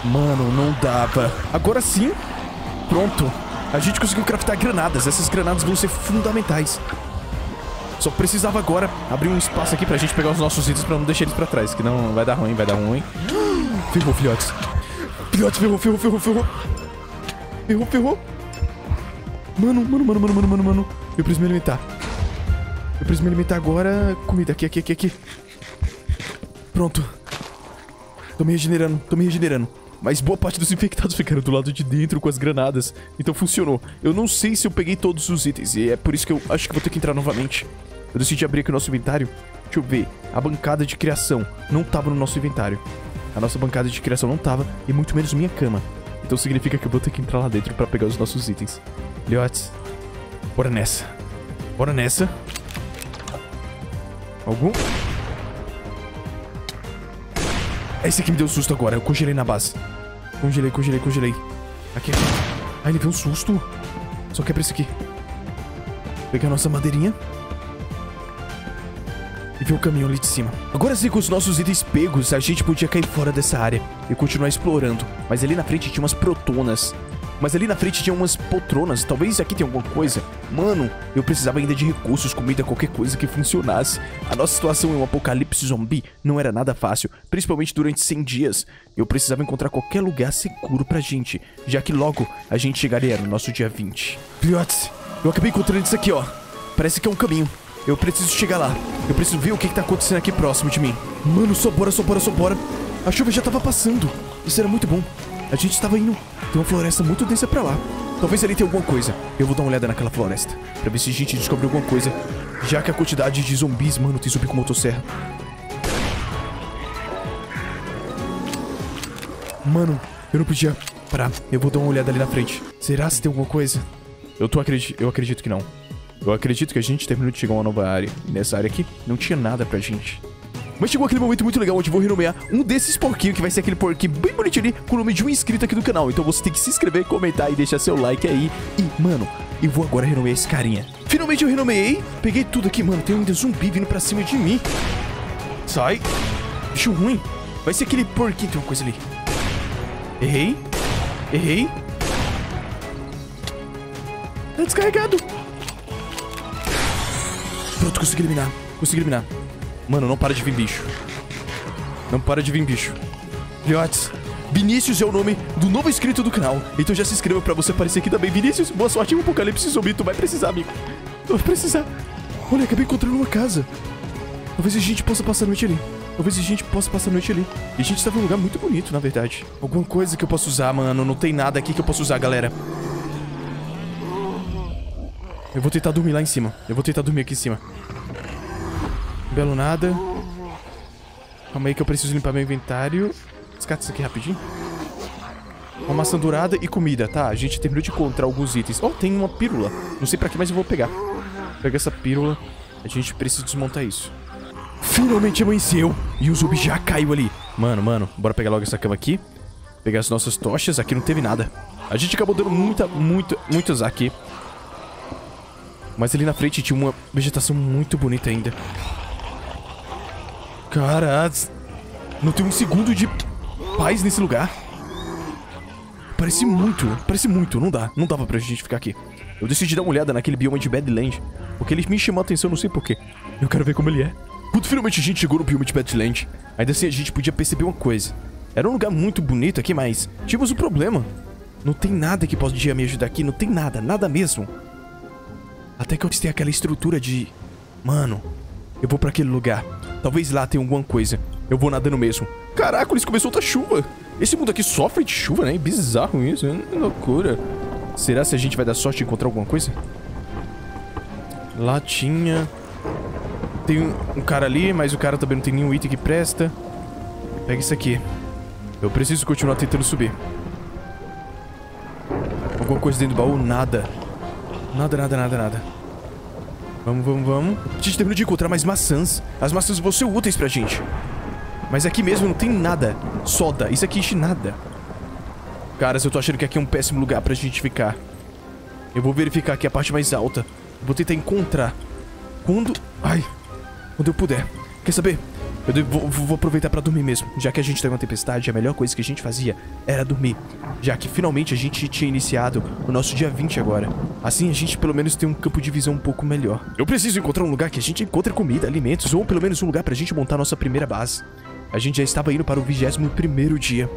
Mano, não dava. Agora sim. Pronto. A gente conseguiu craftar granadas. Essas granadas vão ser fundamentais. Só precisava agora abrir um espaço aqui pra gente pegar os nossos itens pra não deixar eles pra trás. Que não vai dar ruim, vai dar ruim. Ferrou, filhotes. Filhotes, ferrou, ferrou, ferrou, ferrou. Ferrou, ferrou. Mano, mano, mano, mano, mano, mano, mano. Eu preciso me alimentar. Eu preciso me alimentar agora. Comida, aqui, aqui, aqui, aqui. Pronto. Tô me regenerando, tô me regenerando. Mas boa parte dos infectados ficaram do lado de dentro com as granadas. Então funcionou. Eu não sei se eu peguei todos os itens. E é por isso que eu acho que vou ter que entrar novamente. Eu decidi abrir aqui o nosso inventário. Deixa eu ver. A bancada de criação não tava no nosso inventário. A nossa bancada de criação não tava. E muito menos minha cama. Então significa que eu vou ter que entrar lá dentro pra pegar os nossos itens. Liotes. Bora nessa. Bora nessa. Algum? Esse aqui me deu susto agora. Eu congelei na base. Congelei, congelei, congelei. Aqui, aqui. Ah, ele deu um susto. Só quebra isso aqui. Pegar a nossa madeirinha. e ver o caminho ali de cima. Agora sim, com os nossos itens pegos, a gente podia cair fora dessa área e continuar explorando. Mas ali na frente tinha umas protonas. Mas ali na frente tinha umas poltronas. Talvez aqui tenha alguma coisa. Mano, eu precisava ainda de recursos, comida, qualquer coisa que funcionasse. A nossa situação em um apocalipse zumbi não era nada fácil, principalmente durante 100 dias. Eu precisava encontrar qualquer lugar seguro pra gente, já que logo a gente chegaria no nosso dia 20. Filhotes, eu acabei encontrando isso aqui, ó. Parece que é um caminho. Eu preciso chegar lá. Eu preciso ver o que, que tá acontecendo aqui próximo de mim. Mano, só bora, só bora, só bora. A chuva já tava passando. Isso era muito bom. A gente estava indo. Tem uma floresta muito densa pra lá. Talvez ali tenha alguma coisa. Eu vou dar uma olhada naquela floresta. Pra ver se a gente descobre alguma coisa. Já que a quantidade de zumbis, mano, tem zumbi com motosserra. Mano, eu não podia parar. Eu vou dar uma olhada ali na frente. Será se tem alguma coisa? Eu tô acredit... Eu acredito que não. Eu acredito que a gente terminou de chegar a uma nova área. E nessa área aqui, não tinha nada pra gente. Mas chegou aquele momento muito legal onde eu vou renomear um desses porquinhos, que vai ser aquele porquinho bem bonitinho ali, com o nome de um inscrito aqui do canal. Então você tem que se inscrever, comentar e deixar seu like aí. E, mano, eu vou agora renomear esse carinha. Finalmente eu renomeei, peguei tudo aqui, mano. Tem ainda zumbi vindo pra cima de mim. Sai. Bicho ruim. Vai ser aquele porquinho, tem uma coisa ali. Errei. Errei. Tá descarregado. Pronto, consegui eliminar. Consegui eliminar. Mano, não para de vir bicho. Não para de vir bicho. Filhotes, Vinícius é o nome do novo inscrito do canal. Então já se inscreva pra você aparecer aqui também. Vinícius, boa sorte um apocalipse zumbi. Tu vai precisar, amigo. Tu vai precisar. Olha, acabei encontrando uma casa. Talvez a gente possa passar a noite ali. Talvez a gente possa passar a noite ali. E a gente estava em um lugar muito bonito, na verdade. Alguma coisa que eu possa usar, mano. Não tem nada aqui que eu possa usar, galera. Eu vou tentar dormir lá em cima. Eu vou tentar dormir aqui em cima. Belo nada. Calma aí que eu preciso limpar meu inventário. Descarta isso aqui rapidinho. Uma maçã dourada e comida, tá? A gente terminou de encontrar alguns itens. Oh, tem uma pílula. Não sei pra que, mas eu vou pegar. Pega essa pílula. A gente precisa desmontar isso. Finalmente amanheceu. E o zumbi já caiu ali. Mano, mano, bora pegar logo essa cama aqui. Pegar as nossas tochas. Aqui não teve nada. A gente acabou dando muita, muito azar aqui. Mas ali na frente tinha uma vegetação muito bonita ainda. Cara, não tem um segundo de paz nesse lugar. Parece muito, parece muito, não dá, não dava pra gente ficar aqui. Eu decidi dar uma olhada naquele bioma de Badland, porque ele me chamou a atenção, não sei porquê. Eu quero ver como ele é. Quando finalmente a gente chegou no bioma de Badland, ainda assim a gente podia perceber uma coisa. Era um lugar muito bonito aqui, mas tínhamos um problema. Não tem nada que possa me ajudar aqui, não tem nada, nada mesmo. Até que eu tenha aquela estrutura de... Mano, eu vou pra aquele lugar. Talvez lá tenha alguma coisa. Eu vou nadando mesmo. Caraca, eles começou outra chuva. Esse mundo aqui sofre de chuva, né? Bizarro isso, é loucura. Será se a gente vai dar sorte de encontrar alguma coisa? Lá tinha... Tem um cara ali, mas o cara também não tem nenhum item que presta. Pega isso aqui. Eu preciso continuar tentando subir. Alguma coisa dentro do baú? Nada. Nada, nada, nada, nada. Vamos, vamos, vamos. A gente terminou de encontrar mais maçãs. As maçãs vão ser úteis pra gente. Mas aqui mesmo não tem nada. Soda. Isso aqui enche nada. Caras, eu tô achando que aqui é um péssimo lugar pra gente ficar. Eu vou verificar aqui a parte mais alta. Vou tentar encontrar. Quando... Ai. Quando eu puder. Quer saber? Eu vou, vou, aproveitar pra dormir mesmo. Já que a gente teve uma tempestade, a melhor coisa que a gente fazia era dormir. Já que finalmente a gente tinha iniciado o nosso dia 20 agora. Assim a gente pelo menos tem um campo de visão um pouco melhor. Eu preciso encontrar um lugar que a gente encontre comida, alimentos, ou pelo menos um lugar pra gente montar nossa primeira base. A gente já estava indo para o 21 primeiro dia.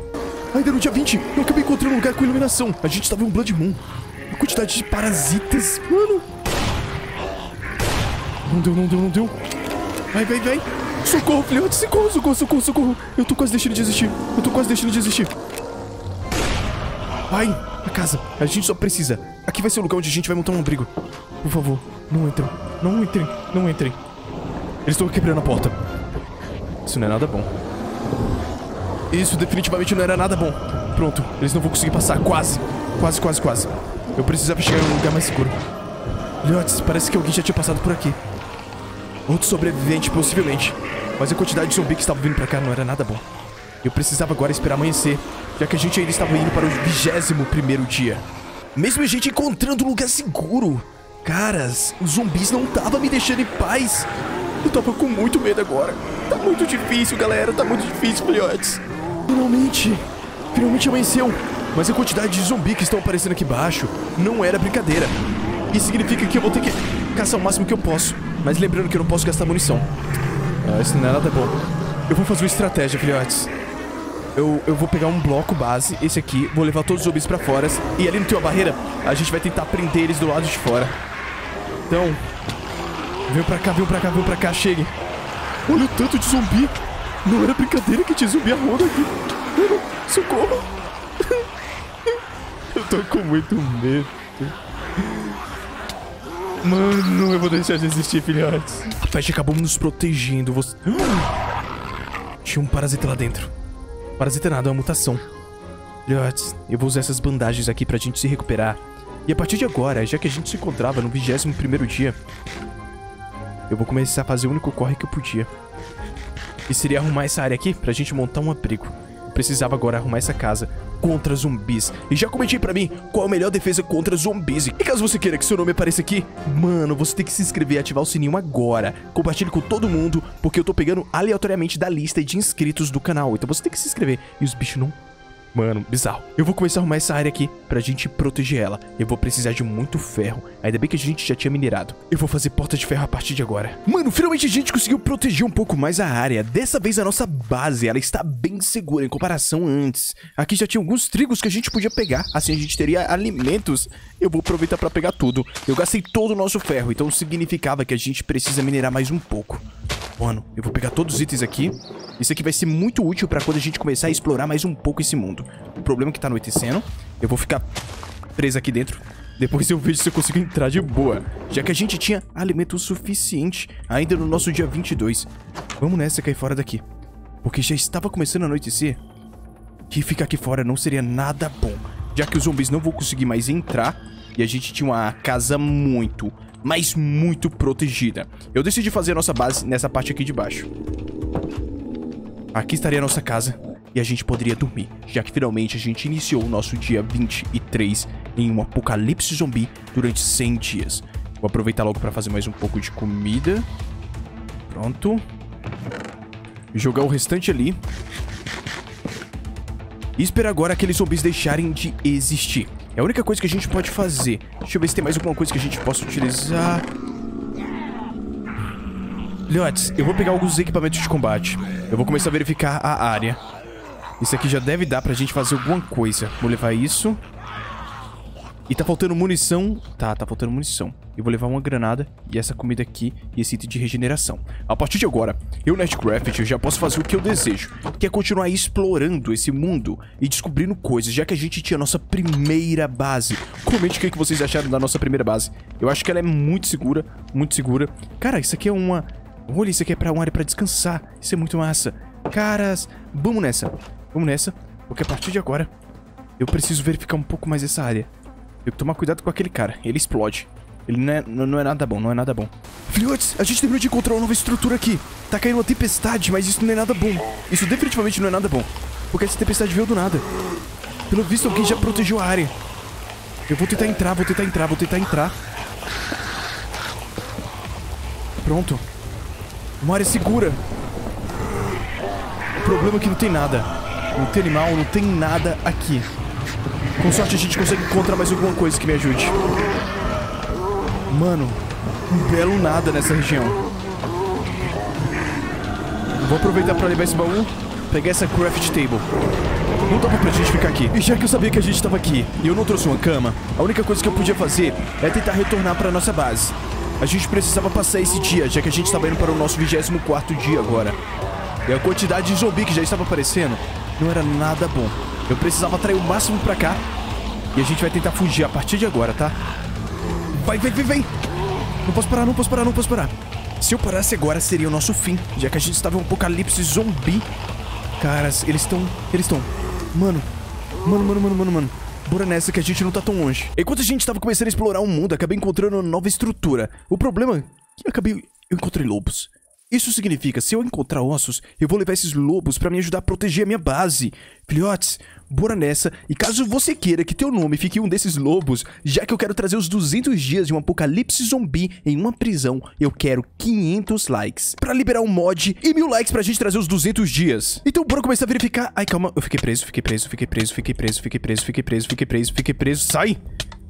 Ainda no dia 20, eu acabei encontrando um lugar com iluminação. A gente estava em um Blood Moon. A quantidade de parasitas, mano. Não deu, não deu, não deu. Vai, vai, vai. Socorro, filhote, socorro, socorro, socorro, socorro. Eu tô quase deixando de existir. Eu tô quase deixando de existir. Vai, a casa. A gente só precisa. Aqui vai ser o lugar onde a gente vai montar um abrigo. Por favor, não entrem. Não entrem, não entrem. Eles estão quebrando a porta. Isso não é nada bom. Isso definitivamente não era nada bom. Pronto, eles não vão conseguir passar. Quase. Quase, quase, quase. Eu precisava chegar em um lugar mais seguro. Liotes, parece que alguém já tinha passado por aqui. Outro sobrevivente, possivelmente. Mas a quantidade de zumbi que estava vindo pra cá não era nada bom. Eu precisava agora esperar amanhecer, já que a gente ainda estava indo para o vigésimo primeiro dia. Mesmo a gente encontrando um lugar seguro. Caras, os zumbis não estavam me deixando em paz. Eu tava com muito medo agora. Tá muito difícil, galera. Tá muito difícil, filhotes. Finalmente. Finalmente amanheceu. Mas a quantidade de zumbi que estão aparecendo aqui embaixo não era brincadeira. Isso significa que eu vou ter que caçar o máximo que eu posso. Mas lembrando que eu não posso gastar munição. Ah, isso não é nada bom. Eu vou fazer uma estratégia, filhotes. Eu, eu vou pegar um bloco base, esse aqui, vou levar todos os zumbis pra fora. E ali não tem uma barreira, a gente vai tentar prender eles do lado de fora. Então, vem pra cá, vem pra cá, vem pra cá, chegue. Olha o tanto de zumbi. Não era brincadeira que tinha zumbi a roda aqui. Socorro. <laughs> eu tô com muito medo. Mano, eu vou deixar de existir, filhotes. Flash acabou nos protegendo. Você... Tinha um parasita lá dentro. Parasita nada, é uma mutação. Filhotes, eu vou usar essas bandagens aqui pra gente se recuperar. E a partir de agora, já que a gente se encontrava no 21 primeiro dia, eu vou começar a fazer o único corre que eu podia. E seria arrumar essa área aqui pra gente montar um abrigo. Eu precisava agora arrumar essa casa contra zumbis. E já comente pra mim qual a melhor defesa contra zumbis. E caso você queira que seu nome apareça aqui, mano, você tem que se inscrever e ativar o sininho agora. Compartilhe com todo mundo, porque eu tô pegando aleatoriamente da lista de inscritos do canal. Então você tem que se inscrever. E os bichos não Mano, bizarro. Eu vou começar a arrumar essa área aqui pra gente proteger ela. Eu vou precisar de muito ferro. Ainda bem que a gente já tinha minerado. Eu vou fazer porta de ferro a partir de agora. Mano, finalmente a gente conseguiu proteger um pouco mais a área. Dessa vez a nossa base, ela está bem segura em comparação antes. Aqui já tinha alguns trigos que a gente podia pegar. Assim a gente teria alimentos. Eu vou aproveitar pra pegar tudo. Eu gastei todo o nosso ferro, então significava que a gente precisa minerar mais um pouco. Mano, eu vou pegar todos os itens aqui. Isso aqui vai ser muito útil pra quando a gente começar a explorar mais um pouco esse mundo. O problema é que tá anoitecendo. Eu vou ficar preso aqui dentro. Depois eu vejo se eu consigo entrar de boa. Já que a gente tinha alimento suficiente ainda no nosso dia 22. Vamos nessa cair fora daqui. Porque já estava começando a anoitecer. Que ficar aqui fora não seria nada bom. Já que os zumbis não vão conseguir mais entrar. E a gente tinha uma casa muito, mas muito protegida. Eu decidi fazer a nossa base nessa parte aqui de baixo. Aqui estaria a nossa casa e a gente poderia dormir, já que finalmente a gente iniciou o nosso dia 23 em um apocalipse zumbi durante 100 dias. Vou aproveitar logo para fazer mais um pouco de comida. Pronto. Jogar o restante ali. E esperar agora aqueles zumbis deixarem de existir. É a única coisa que a gente pode fazer. Deixa eu ver se tem mais alguma coisa que a gente possa utilizar. Leotes, eu vou pegar alguns equipamentos de combate. Eu vou começar a verificar a área. Isso aqui já deve dar pra gente fazer alguma coisa. Vou levar isso. E tá faltando munição. Tá, tá faltando munição. Eu vou levar uma granada e essa comida aqui e esse item de regeneração. A partir de agora, eu, Nerdcraft, eu já posso fazer o que eu desejo, que é continuar explorando esse mundo e descobrindo coisas, já que a gente tinha a nossa primeira base. Comente o que vocês acharam da nossa primeira base. Eu acho que ela é muito segura, muito segura. Cara, isso aqui é uma... Olha, isso aqui é pra uma área pra descansar. Isso é muito massa. Caras, vamos nessa. Vamos nessa, porque a partir de agora, eu preciso verificar um pouco mais essa área. Eu que tomar cuidado com aquele cara, ele explode. Ele não é, não é nada bom, não é nada bom. Filhotes, a gente terminou de encontrar uma nova estrutura aqui. Tá caindo uma tempestade, mas isso não é nada bom. Isso definitivamente não é nada bom. Porque essa tempestade veio do nada. Pelo visto, alguém já protegeu a área. Eu vou tentar entrar, vou tentar entrar, vou tentar entrar. Pronto. Uma área segura. O problema é que não tem nada. Não tem animal, não tem nada aqui. Com sorte a gente consegue encontrar mais alguma coisa que me ajude. Mano, um belo nada nessa região. Vou aproveitar pra levar esse baú, pegar essa craft table. Não dava pra gente ficar aqui. E já que eu sabia que a gente tava aqui e eu não trouxe uma cama, a única coisa que eu podia fazer é tentar retornar pra nossa base. A gente precisava passar esse dia, já que a gente estava indo para o nosso 24 dia agora. E a quantidade de zumbi que já estava aparecendo não era nada bom. Eu precisava atrair o máximo pra cá. E a gente vai tentar fugir a partir de agora, tá? Vai, vem, vem, vem! Não posso parar, não posso parar, não posso parar. Se eu parasse agora, seria o nosso fim. Já que a gente estava em um apocalipse zumbi. Caras, eles estão... Eles estão... Mano. Mano, mano, mano, mano, mano. Bora nessa que a gente não tá tão longe. Enquanto a gente tava começando a explorar o mundo, acabei encontrando uma nova estrutura. O problema é eu acabei... Eu encontrei lobos. Isso significa, se eu encontrar ossos, eu vou levar esses lobos pra me ajudar a proteger a minha base. Filhotes, bora nessa. E caso você queira que teu nome fique um desses lobos, já que eu quero trazer os 200 dias de um apocalipse zumbi em uma prisão, eu quero 500 likes. Pra liberar um mod e mil likes pra gente trazer os 200 dias. Então bora começar a verificar. Ai, calma. Eu fiquei preso, fiquei preso, fiquei preso, fiquei preso, fiquei preso, fiquei preso, fiquei preso, fiquei preso. Sai!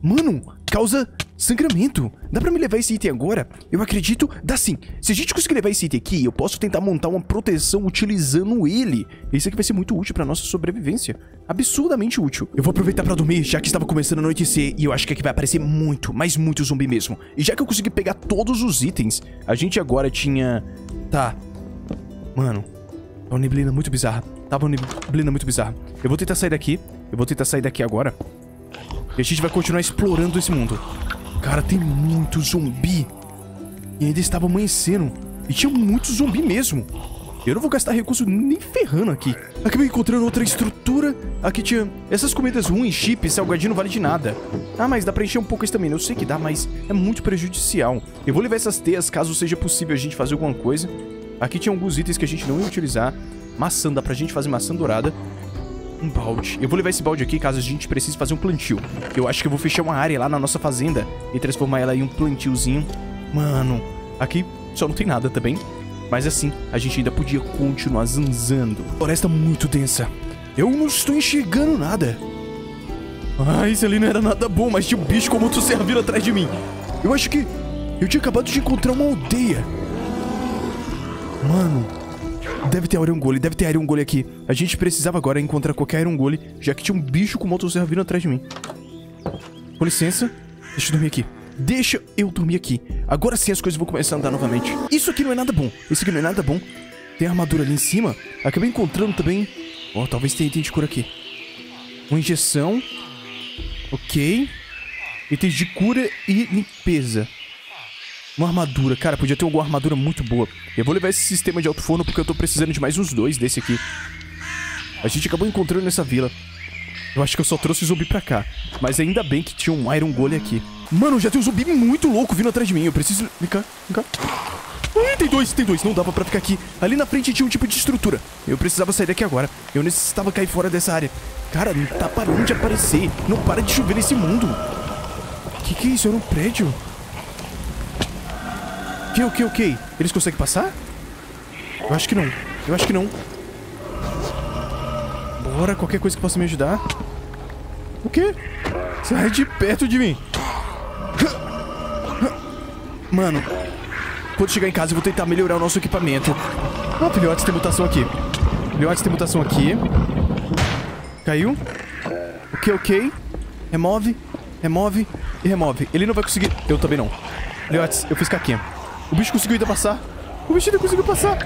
Mano, causa sangramento. Dá pra me levar esse item agora? Eu acredito, dá sim. Se a gente conseguir levar esse item aqui, eu posso tentar montar uma proteção utilizando ele. Esse aqui vai ser muito útil pra nossa sobrevivência. Absurdamente útil. Eu vou aproveitar pra dormir, já que estava começando a anoitecer, e eu acho que aqui vai aparecer muito, mas muito zumbi mesmo. E já que eu consegui pegar todos os itens, a gente agora tinha... Tá. Mano, é uma neblina muito bizarra. Tava uma neblina muito bizarra. Eu vou tentar sair daqui. Eu vou tentar sair daqui agora. E a gente vai continuar explorando esse mundo. Cara, tem muito zumbi. E ainda estava amanhecendo. E tinha muito zumbi mesmo. Eu não vou gastar recurso nem ferrando aqui. Acabei encontrando outra estrutura. Aqui tinha essas comidas ruins, chips, salgadinho não vale de nada. Ah, mas dá pra encher um pouco isso também. Eu sei que dá, mas é muito prejudicial. Eu vou levar essas teias caso seja possível a gente fazer alguma coisa. Aqui tinha alguns itens que a gente não ia utilizar. Maçã, dá pra gente fazer maçã dourada um balde. Eu vou levar esse balde aqui caso a gente precise fazer um plantio. Eu acho que eu vou fechar uma área lá na nossa fazenda e transformar ela em um plantiozinho. Mano, aqui só não tem nada também. Mas assim, a gente ainda podia continuar zanzando. Floresta muito densa. Eu não estou enxergando nada. Ah, isso ali não era nada bom, mas tinha um bicho como outro servindo atrás de mim. Eu acho que eu tinha acabado de encontrar uma aldeia. Mano, Deve ter Iron Golem, deve ter Iron Golem aqui. A gente precisava agora encontrar qualquer Iron Golem, já que tinha um bicho com motosserra vindo atrás de mim. Com licença. Deixa eu dormir aqui. Deixa eu dormir aqui. Agora sim as coisas vão começar a andar novamente. Isso aqui não é nada bom. Isso aqui não é nada bom. Tem armadura ali em cima. Acabei encontrando também... Ó, oh, talvez tenha item de cura aqui. Uma injeção. Ok. Itens de cura e limpeza. Uma armadura. Cara, podia ter alguma armadura muito boa. Eu vou levar esse sistema de alto forno porque eu tô precisando de mais uns dois desse aqui. A gente acabou encontrando nessa vila. Eu acho que eu só trouxe zumbi pra cá. Mas ainda bem que tinha um Iron Golem aqui. Mano, já tem um zumbi muito louco vindo atrás de mim. Eu preciso... Vem cá, vem cá. Ih, tem dois, tem dois. Não dava pra ficar aqui. Ali na frente tinha um tipo de estrutura. Eu precisava sair daqui agora. Eu necessitava cair fora dessa área. Cara, não tá parando de aparecer. Não para de chover nesse mundo. Que que é isso? Era um prédio? Ok, ok, ok. Eles conseguem passar? Eu acho que não. Eu acho que não. Bora, qualquer coisa que possa me ajudar. O quê? Sai de perto de mim. Mano, quando chegar em casa eu vou tentar melhorar o nosso equipamento. Ah, filhotes, tem mutação aqui. Filhotes, tem mutação aqui. Caiu. Ok, ok. Remove, remove e remove. Ele não vai conseguir... Eu também não. Filhotes, eu fiz caquinha. O bicho conseguiu ainda passar. O bicho ainda conseguiu passar.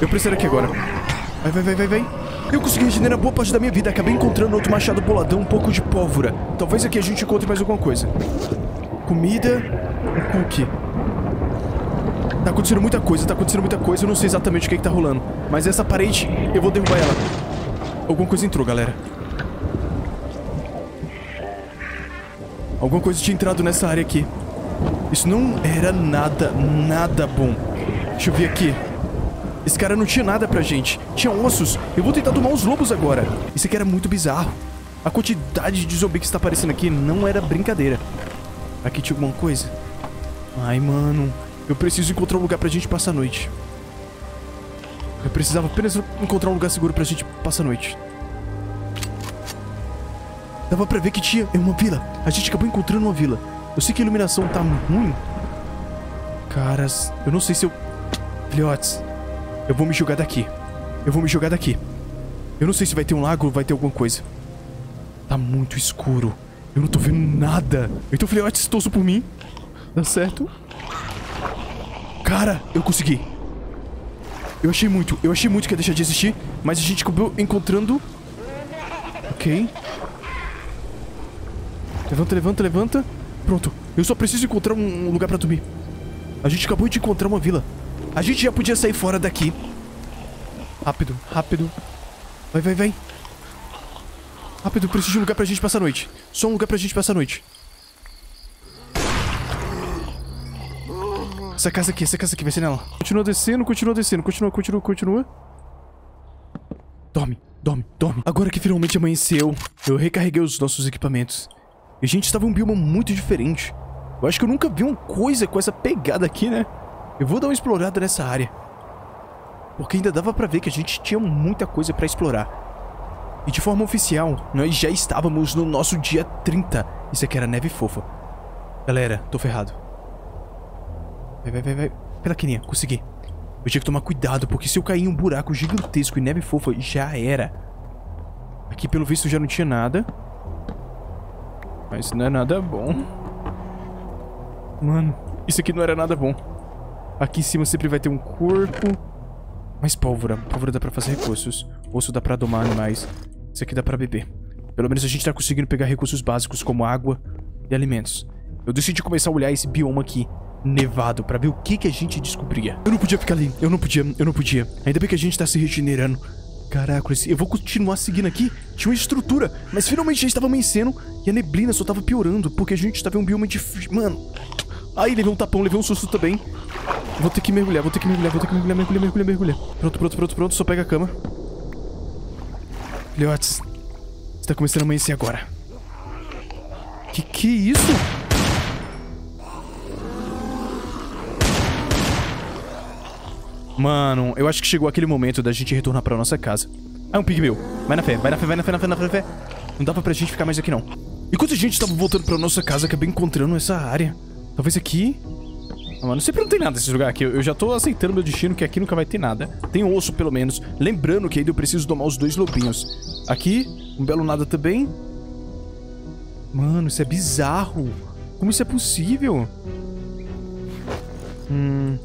Eu preciso aqui agora. Vai, vai, vai, vai, vai. Eu consegui regenerar boa parte da minha vida. Acabei encontrando outro machado boladão, um pouco de pólvora. Talvez aqui a gente encontre mais alguma coisa. Comida. Um cookie. Tá acontecendo muita coisa, tá acontecendo muita coisa. Eu não sei exatamente o que, é que tá rolando. Mas essa parede, eu vou derrubar ela. Alguma coisa entrou, galera. Alguma coisa tinha entrado nessa área aqui. Isso não era nada, nada bom. Deixa eu ver aqui. Esse cara não tinha nada pra gente. Tinha ossos. Eu vou tentar tomar os lobos agora. Isso aqui era muito bizarro. A quantidade de zumbi que está aparecendo aqui não era brincadeira. Aqui tinha alguma coisa? Ai, mano. Eu preciso encontrar um lugar pra gente passar a noite. Eu precisava apenas encontrar um lugar seguro pra gente passar a noite. Dava pra ver que tinha... Uma vila. A gente acabou encontrando uma vila. Eu sei que a iluminação tá ruim. Caras, eu não sei se eu... Filhotes, eu vou me jogar daqui. Eu vou me jogar daqui. Eu não sei se vai ter um lago ou vai ter alguma coisa. Tá muito escuro. Eu não tô vendo nada. Então, filhotes, torçam por mim. Dá certo. Cara, eu consegui. Eu achei muito. Eu achei muito que ia deixar de existir. Mas a gente acabou encontrando... Ok. Levanta, levanta, levanta. Pronto. Eu só preciso encontrar um lugar pra dormir. A gente acabou de encontrar uma vila. A gente já podia sair fora daqui. Rápido, rápido. Vai, vai, vai. Rápido, preciso de um lugar pra gente passar a noite. Só um lugar pra gente passar a noite. Essa casa aqui, essa casa aqui, vai ser nela. Continua descendo, continua descendo, continua, continua, continua. Dorme, dorme, dorme. Agora que finalmente amanheceu, eu recarreguei os nossos equipamentos. E a gente estava em um bioma muito diferente. Eu acho que eu nunca vi uma coisa com essa pegada aqui, né? Eu vou dar uma explorada nessa área. Porque ainda dava pra ver que a gente tinha muita coisa pra explorar. E de forma oficial, nós já estávamos no nosso dia 30. Isso aqui era neve fofa. Galera, tô ferrado. Vai, vai, vai, vai. Pelaquininha, consegui. Eu tinha que tomar cuidado, porque se eu cair em um buraco gigantesco e neve fofa, já era. Aqui, pelo visto, já não tinha nada. Mas não é nada bom. Mano, isso aqui não era nada bom. Aqui em cima sempre vai ter um corpo. Mais pólvora. Pólvora dá pra fazer recursos. Osso dá pra domar animais. Isso aqui dá pra beber. Pelo menos a gente tá conseguindo pegar recursos básicos como água e alimentos. Eu decidi começar a olhar esse bioma aqui, nevado, pra ver o que que a gente descobria. Eu não podia ficar ali. Eu não podia, eu não podia. Ainda bem que a gente tá se regenerando. Caraca, eu vou continuar seguindo aqui. Tinha uma estrutura, mas finalmente já estava amanhecendo e a neblina só tava piorando, porque a gente estava em um bioma de... Mano... Ai, levei um tapão, levei um susto também. Vou ter que mergulhar, vou ter que mergulhar, vou ter que mergulhar, mergulhar, mergulhar, mergulhar. Pronto, pronto, pronto, pronto, só pega a cama. Filhotes, está começando a amanhecer agora. Que que é isso? Mano, eu acho que chegou aquele momento da gente retornar pra nossa casa. Ah, um pigmeu. Vai na fé, vai na fé, vai na fé, na fé, vai na fé. Não dava pra gente ficar mais aqui, não. Enquanto a gente tava voltando pra nossa casa, acabei encontrando essa área. Talvez aqui... Ah, mano, sempre não tem nada nesse lugar aqui. Eu já tô aceitando meu destino, que aqui nunca vai ter nada. Tem osso, pelo menos. Lembrando que ainda eu preciso domar os dois lobinhos. Aqui, um belo nada também. Mano, isso é bizarro. Como isso é possível? Hum...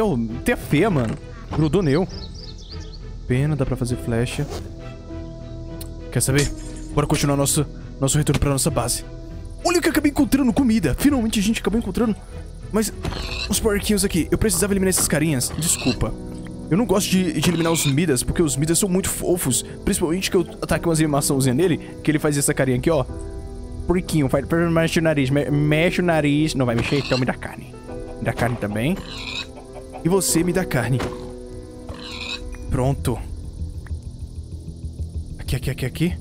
A feia, mano. Grudou neu. Pena, dá pra fazer flecha. Quer saber? Bora continuar nosso, nosso retorno pra nossa base. Olha o que eu acabei encontrando comida. Finalmente a gente acabou encontrando. Mas, os porquinhos aqui. Eu precisava eliminar esses carinhas. Desculpa. Eu não gosto de, de, eliminar os Midas, porque os Midas são muito fofos. Principalmente que eu ataque umas animaçãozinhas nele, que ele faz essa carinha aqui, ó. Porquinho, faz, mexe o nariz, me, mexe o nariz. Não vai mexer? Então me dá carne. Me dá carne também. E você me dá carne. Pronto. Aqui, aqui, aqui, aqui.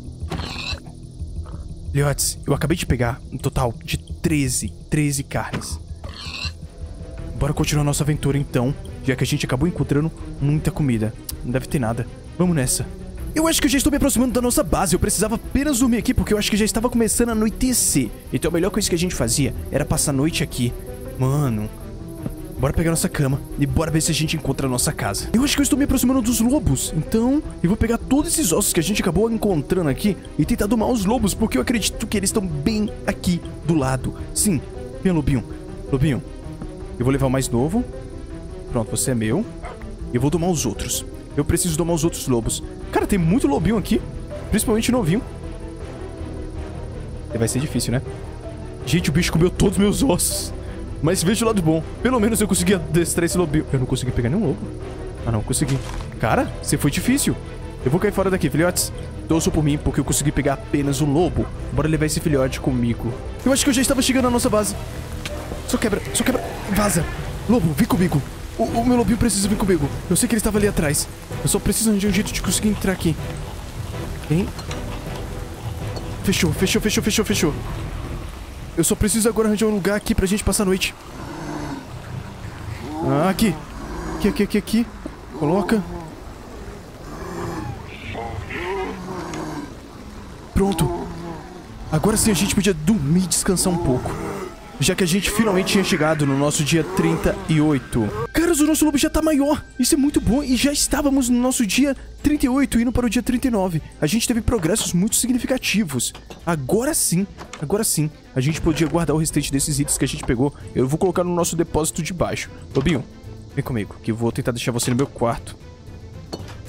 Leotes, eu acabei de pegar um total de 13, 13 carnes. Bora continuar nossa aventura então, já que a gente acabou encontrando muita comida. Não deve ter nada. Vamos nessa. Eu acho que eu já estou me aproximando da nossa base. Eu precisava apenas dormir aqui porque eu acho que já estava começando a anoitecer. Então a melhor coisa que a gente fazia era passar a noite aqui. Mano, Bora pegar nossa cama e bora ver se a gente encontra a nossa casa. Eu acho que eu estou me aproximando dos lobos, então eu vou pegar todos esses ossos que a gente acabou encontrando aqui e tentar domar os lobos, porque eu acredito que eles estão bem aqui do lado. Sim, vem lobinho. Lobinho, eu vou levar o mais novo. Pronto, você é meu. Eu vou domar os outros. Eu preciso domar os outros lobos. Cara, tem muito lobinho aqui, principalmente novinho. Vai ser difícil, né? Gente, o bicho comeu todos os meus ossos. Mas veja o lado bom. Pelo menos eu consegui adestrar esse lobinho. Eu não consegui pegar nenhum lobo. Ah, não, consegui. Cara, você foi difícil. Eu vou cair fora daqui, filhotes. Torço por mim, porque eu consegui pegar apenas um lobo. Bora levar esse filhote comigo. Eu acho que eu já estava chegando na nossa base. Só quebra, só quebra. Vaza. Lobo, vem comigo. O, o meu lobinho precisa vir comigo. Eu sei que ele estava ali atrás. Eu só preciso de um jeito de conseguir entrar aqui. Hein? Fechou, fechou, fechou, fechou, fechou. Eu só preciso agora arranjar um lugar aqui pra gente passar a noite. Ah, aqui. Aqui, aqui, aqui, aqui. Coloca. Pronto. Agora sim a gente podia dormir e descansar um pouco já que a gente finalmente tinha chegado no nosso dia 38. Caras, o nosso lobo já tá maior. Isso é muito bom e já estávamos no nosso dia 38 indo para o dia 39. A gente teve progressos muito significativos. Agora sim, agora sim, a gente podia guardar o restante desses itens que a gente pegou. Eu vou colocar no nosso depósito de baixo. Lobinho, vem comigo, que eu vou tentar deixar você no meu quarto.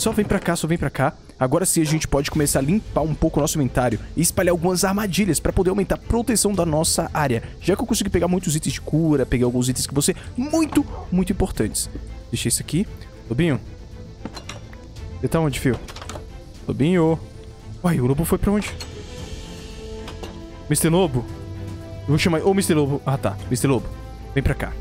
Só vem pra cá, só vem pra cá. Agora sim a gente pode começar a limpar um pouco o nosso inventário e espalhar algumas armadilhas para poder aumentar a proteção da nossa área. Já que eu consegui pegar muitos itens de cura, peguei alguns itens que ser muito, muito importantes. Deixei isso aqui. Lobinho. Você tá onde, fio? Lobinho. Uai, o lobo foi pra onde? Mr. Lobo? Eu vou chamar... Ô, Mr. Lobo. Ah, tá. Mr. Lobo. Vem pra cá.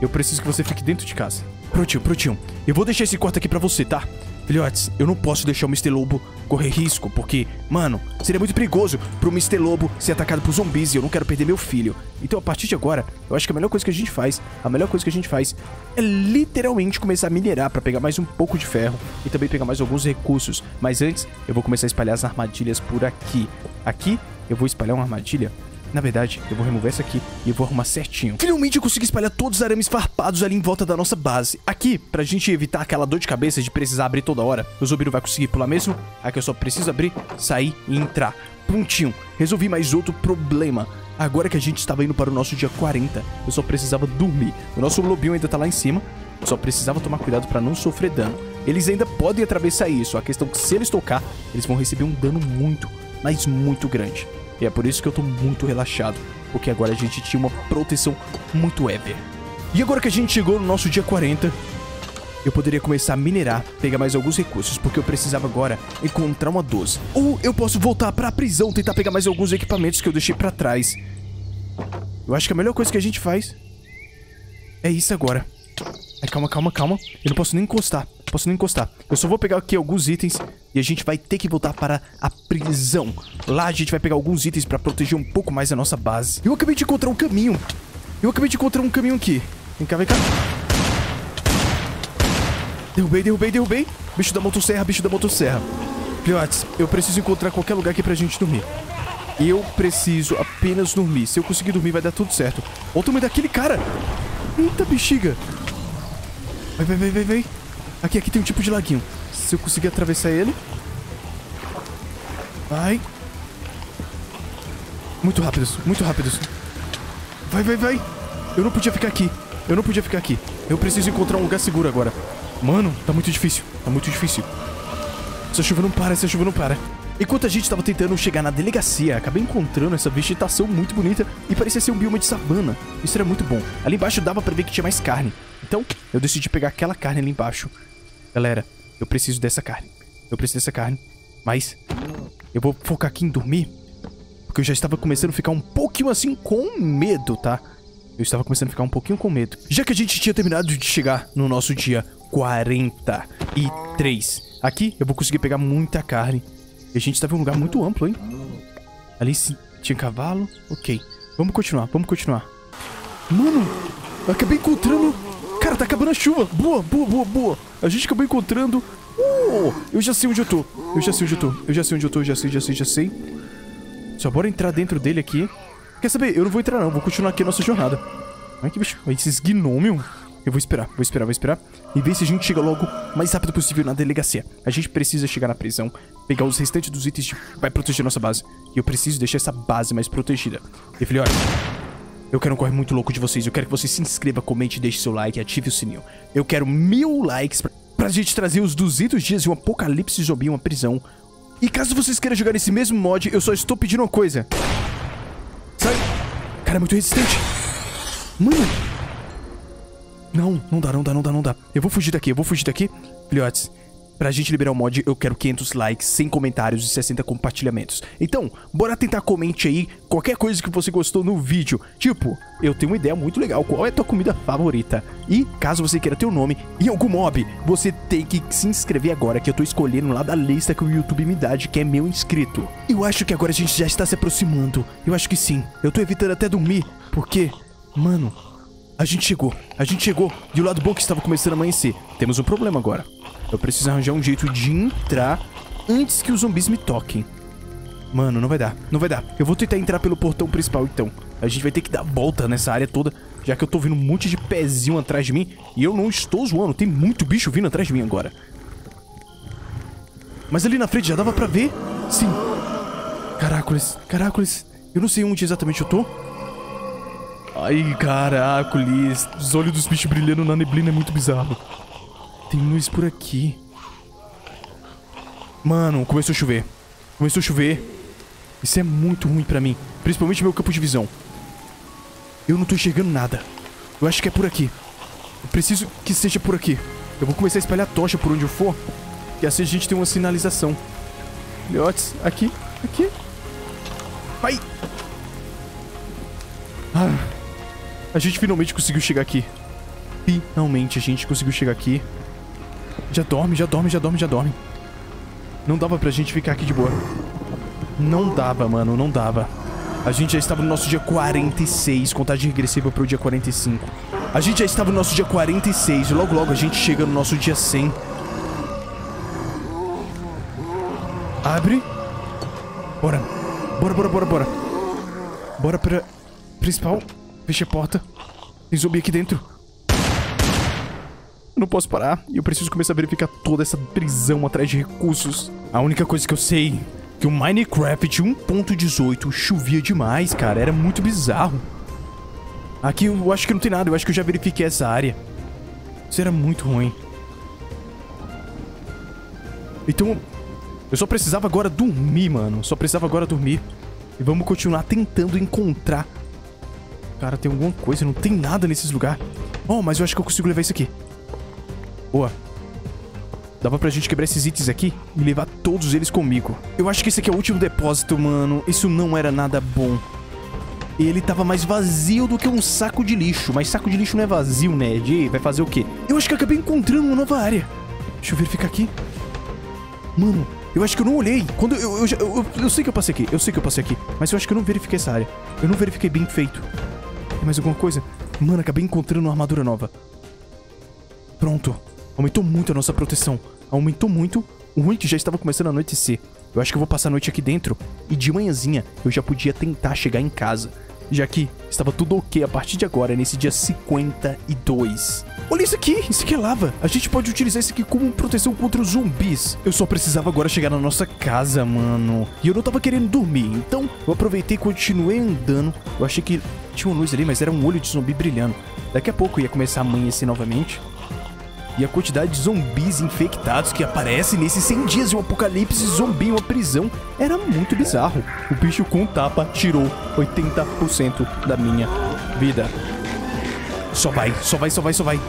Eu preciso que você fique dentro de casa. Prontinho, prontinho. Eu vou deixar esse quarto aqui pra você, tá? Filhotes, eu não posso deixar o Mr. Lobo correr risco, porque, mano, seria muito perigoso pro Mr. Lobo ser atacado por zumbis e eu não quero perder meu filho. Então, a partir de agora, eu acho que a melhor coisa que a gente faz, a melhor coisa que a gente faz é literalmente começar a minerar pra pegar mais um pouco de ferro e também pegar mais alguns recursos. Mas antes, eu vou começar a espalhar as armadilhas por aqui. Aqui, eu vou espalhar uma armadilha na verdade, eu vou remover essa aqui e eu vou arrumar certinho. Finalmente eu consegui espalhar todos os arames farpados ali em volta da nossa base. Aqui, pra gente evitar aquela dor de cabeça de precisar abrir toda hora, o zumbi não vai conseguir pular mesmo. Aqui eu só preciso abrir, sair e entrar. Prontinho. Resolvi mais outro problema. Agora que a gente estava indo para o nosso dia 40, eu só precisava dormir. O nosso lobinho ainda tá lá em cima, só precisava tomar cuidado para não sofrer dano. Eles ainda podem atravessar isso, a questão é que se eles tocar, eles vão receber um dano muito, mas muito grande. E é por isso que eu tô muito relaxado, porque agora a gente tinha uma proteção muito ever. E agora que a gente chegou no nosso dia 40, eu poderia começar a minerar, pegar mais alguns recursos, porque eu precisava agora encontrar uma 12. Ou eu posso voltar pra prisão, tentar pegar mais alguns equipamentos que eu deixei pra trás. Eu acho que a melhor coisa que a gente faz é isso agora. Ai, calma, calma, calma. Eu não posso nem encostar. Posso nem encostar. Eu só vou pegar aqui alguns itens e a gente vai ter que voltar para a prisão. Lá a gente vai pegar alguns itens para proteger um pouco mais a nossa base. Eu acabei de encontrar um caminho. Eu acabei de encontrar um caminho aqui. Vem cá, vem cá. Derrubei, derrubei, derrubei. Bicho da motosserra, bicho da motosserra. Filhotes, eu preciso encontrar qualquer lugar aqui pra gente dormir. Eu preciso apenas dormir. Se eu conseguir dormir, vai dar tudo certo. Olha o tamanho daquele cara. Eita, bexiga. Vai, vai, vai, vai, vai. Aqui, aqui tem um tipo de laguinho. Se eu conseguir atravessar ele... Vai. Muito rápidos, muito rápidos. Vai, vai, vai. Eu não podia ficar aqui. Eu não podia ficar aqui. Eu preciso encontrar um lugar seguro agora. Mano, tá muito difícil. Tá muito difícil. Essa chuva não para, essa chuva não para. Enquanto a gente tava tentando chegar na delegacia, acabei encontrando essa vegetação muito bonita e parecia ser um bioma de savana. Isso era muito bom. Ali embaixo dava pra ver que tinha mais carne. Então, eu decidi pegar aquela carne ali embaixo. Galera, eu preciso dessa carne. Eu preciso dessa carne. Mas, eu vou focar aqui em dormir. Porque eu já estava começando a ficar um pouquinho assim com medo, tá? Eu estava começando a ficar um pouquinho com medo. Já que a gente tinha terminado de chegar no nosso dia 43. Aqui eu vou conseguir pegar muita carne. A gente estava em um lugar muito amplo, hein? Ali sim, tinha cavalo. Ok. Vamos continuar, vamos continuar. Mano, acabei encontrando Cara, tá acabando a chuva. Boa, boa, boa, boa. A gente acabou encontrando... Uh, eu já sei onde eu tô. Eu já sei onde eu tô. Eu já sei onde eu tô. Já sei, já sei, já sei. Só bora entrar dentro dele aqui. Quer saber? Eu não vou entrar não. Vou continuar aqui a nossa jornada. Ai, que bicho. Esses gnômios. Eu vou esperar, vou esperar, vou esperar. E ver se a gente chega logo mais rápido possível na delegacia. A gente precisa chegar na prisão, pegar os restantes dos itens que vai proteger nossa base. E eu preciso deixar essa base mais protegida. E falei, olha... Eu quero um corre muito louco de vocês. Eu quero que você se inscreva, comente, deixe seu like ative o sininho. Eu quero mil likes pra, pra gente trazer os 200 dias de um apocalipse zumbi uma prisão. E caso vocês queiram jogar nesse mesmo mod, eu só estou pedindo uma coisa. Sai! Cara, é muito resistente. Mano. Não, não dá, não dá, não dá, não dá. Eu vou fugir daqui, eu vou fugir daqui. Filhotes, Pra gente liberar o mod, eu quero 500 likes, 100 comentários e 60 compartilhamentos. Então, bora tentar comente aí qualquer coisa que você gostou no vídeo. Tipo, eu tenho uma ideia muito legal, qual é a tua comida favorita? E, caso você queira ter o um nome em algum mob, você tem que se inscrever agora, que eu tô escolhendo lá da lista que o YouTube me dá de que é meu inscrito. Eu acho que agora a gente já está se aproximando. Eu acho que sim. Eu tô evitando até dormir, porque... Mano, a gente chegou, a gente chegou, e o lado bom é que estava começando a amanhecer. Temos um problema agora. Eu preciso arranjar um jeito de entrar antes que os zumbis me toquem. Mano, não vai dar, não vai dar. Eu vou tentar entrar pelo portão principal, então. A gente vai ter que dar volta nessa área toda, já que eu tô vendo um monte de pezinho atrás de mim. E eu não estou zoando, tem muito bicho vindo atrás de mim agora. Mas ali na frente já dava pra ver. Sim. Caracoles, caracoles. Eu não sei onde exatamente eu tô. Ai, caracoles. Os olhos dos bichos brilhando na neblina é muito bizarro. Tem luz por aqui. Mano, começou a chover. Começou a chover. Isso é muito ruim pra mim. Principalmente meu campo de visão. Eu não tô enxergando nada. Eu acho que é por aqui. Eu preciso que seja por aqui. Eu vou começar a espalhar tocha por onde eu for. E assim a gente tem uma sinalização. Filhotes, aqui, aqui. Vai! Ah, a gente finalmente conseguiu chegar aqui. Finalmente a gente conseguiu chegar aqui. Já dorme, já dorme, já dorme, já dorme. Não dava pra gente ficar aqui de boa. Não dava, mano, não dava. A gente já estava no nosso dia 46, contagem regressiva pro dia 45. A gente já estava no nosso dia 46, logo logo a gente chega no nosso dia 100. Abre. Bora. Bora, bora, bora, bora. Bora pra... Principal. A porta. Tem zumbi aqui dentro. Eu não posso parar. E eu preciso começar a verificar toda essa prisão atrás de recursos. A única coisa que eu sei que o Minecraft 1.18 chovia demais, cara. Era muito bizarro. Aqui eu acho que não tem nada. Eu acho que eu já verifiquei essa área. Isso era muito ruim. Então, eu só precisava agora dormir, mano. Só precisava agora dormir. E vamos continuar tentando encontrar. Cara, tem alguma coisa. Não tem nada nesses lugares. Oh, mas eu acho que eu consigo levar isso aqui. Boa. Dava pra gente quebrar esses itens aqui e levar todos eles comigo. Eu acho que esse aqui é o último depósito, mano. Isso não era nada bom. Ele tava mais vazio do que um saco de lixo. Mas saco de lixo não é vazio, né? De vai fazer o quê? Eu acho que acabei encontrando uma nova área. Deixa eu verificar aqui. Mano, eu acho que eu não olhei. Quando eu, eu, eu, eu, eu sei que eu passei aqui. Eu sei que eu passei aqui. Mas eu acho que eu não verifiquei essa área. Eu não verifiquei bem feito. Tem mais alguma coisa? Mano, acabei encontrando uma armadura nova. Pronto. Aumentou muito a nossa proteção. Aumentou muito. O ruim é que já estava começando a anoitecer. Eu acho que eu vou passar a noite aqui dentro. E de manhãzinha eu já podia tentar chegar em casa. Já que estava tudo ok a partir de agora, nesse dia 52. Olha isso aqui! Isso aqui é lava! A gente pode utilizar isso aqui como proteção contra os zumbis. Eu só precisava agora chegar na nossa casa, mano. E eu não tava querendo dormir, então eu aproveitei e continuei andando. Eu achei que tinha uma luz ali, mas era um olho de zumbi brilhando. Daqui a pouco ia começar a amanhecer novamente. E a quantidade de zumbis infectados que aparecem nesses 100 dias de um apocalipse zumbi em uma prisão era muito bizarro. O bicho com tapa tirou 80% da minha vida. Só vai, só vai, só vai, só vai.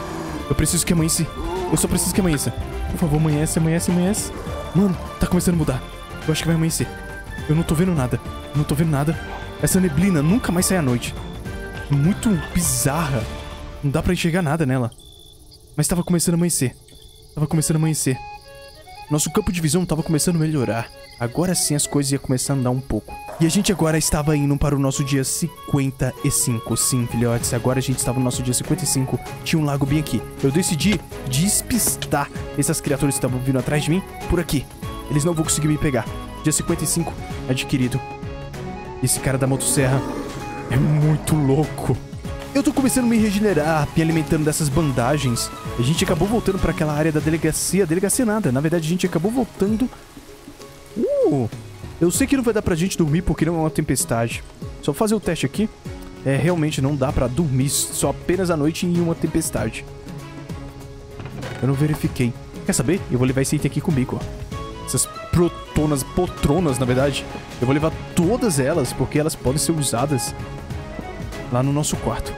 Eu preciso que amanheça. Eu só preciso que amanheça. Por favor, amanhece, amanhece, amanhece. Mano, tá começando a mudar. Eu acho que vai amanhecer. Eu não tô vendo nada. Eu não tô vendo nada. Essa neblina nunca mais sai à noite. Muito bizarra. Não dá pra enxergar nada nela. Mas tava começando a amanhecer. Tava começando a amanhecer. Nosso campo de visão tava começando a melhorar. Agora sim as coisas iam começar a andar um pouco. E a gente agora estava indo para o nosso dia 55. Sim, filhotes, agora a gente estava no nosso dia 55. Tinha um lago bem aqui. Eu decidi despistar essas criaturas que estavam vindo atrás de mim por aqui. Eles não vão conseguir me pegar. Dia 55 adquirido. Esse cara da motosserra é muito louco. Eu tô começando a me regenerar, me alimentando dessas bandagens. A gente acabou voltando para aquela área da delegacia. Delegacia nada, na verdade a gente acabou voltando... Uh, eu sei que não vai dar pra gente dormir porque não é uma tempestade. Só fazer o teste aqui. É, realmente não dá pra dormir só apenas à noite em uma tempestade. Eu não verifiquei. Quer saber? Eu vou levar esse item aqui comigo, ó. Essas protonas, potronas, na verdade. Eu vou levar todas elas, porque elas podem ser usadas lá no nosso quarto.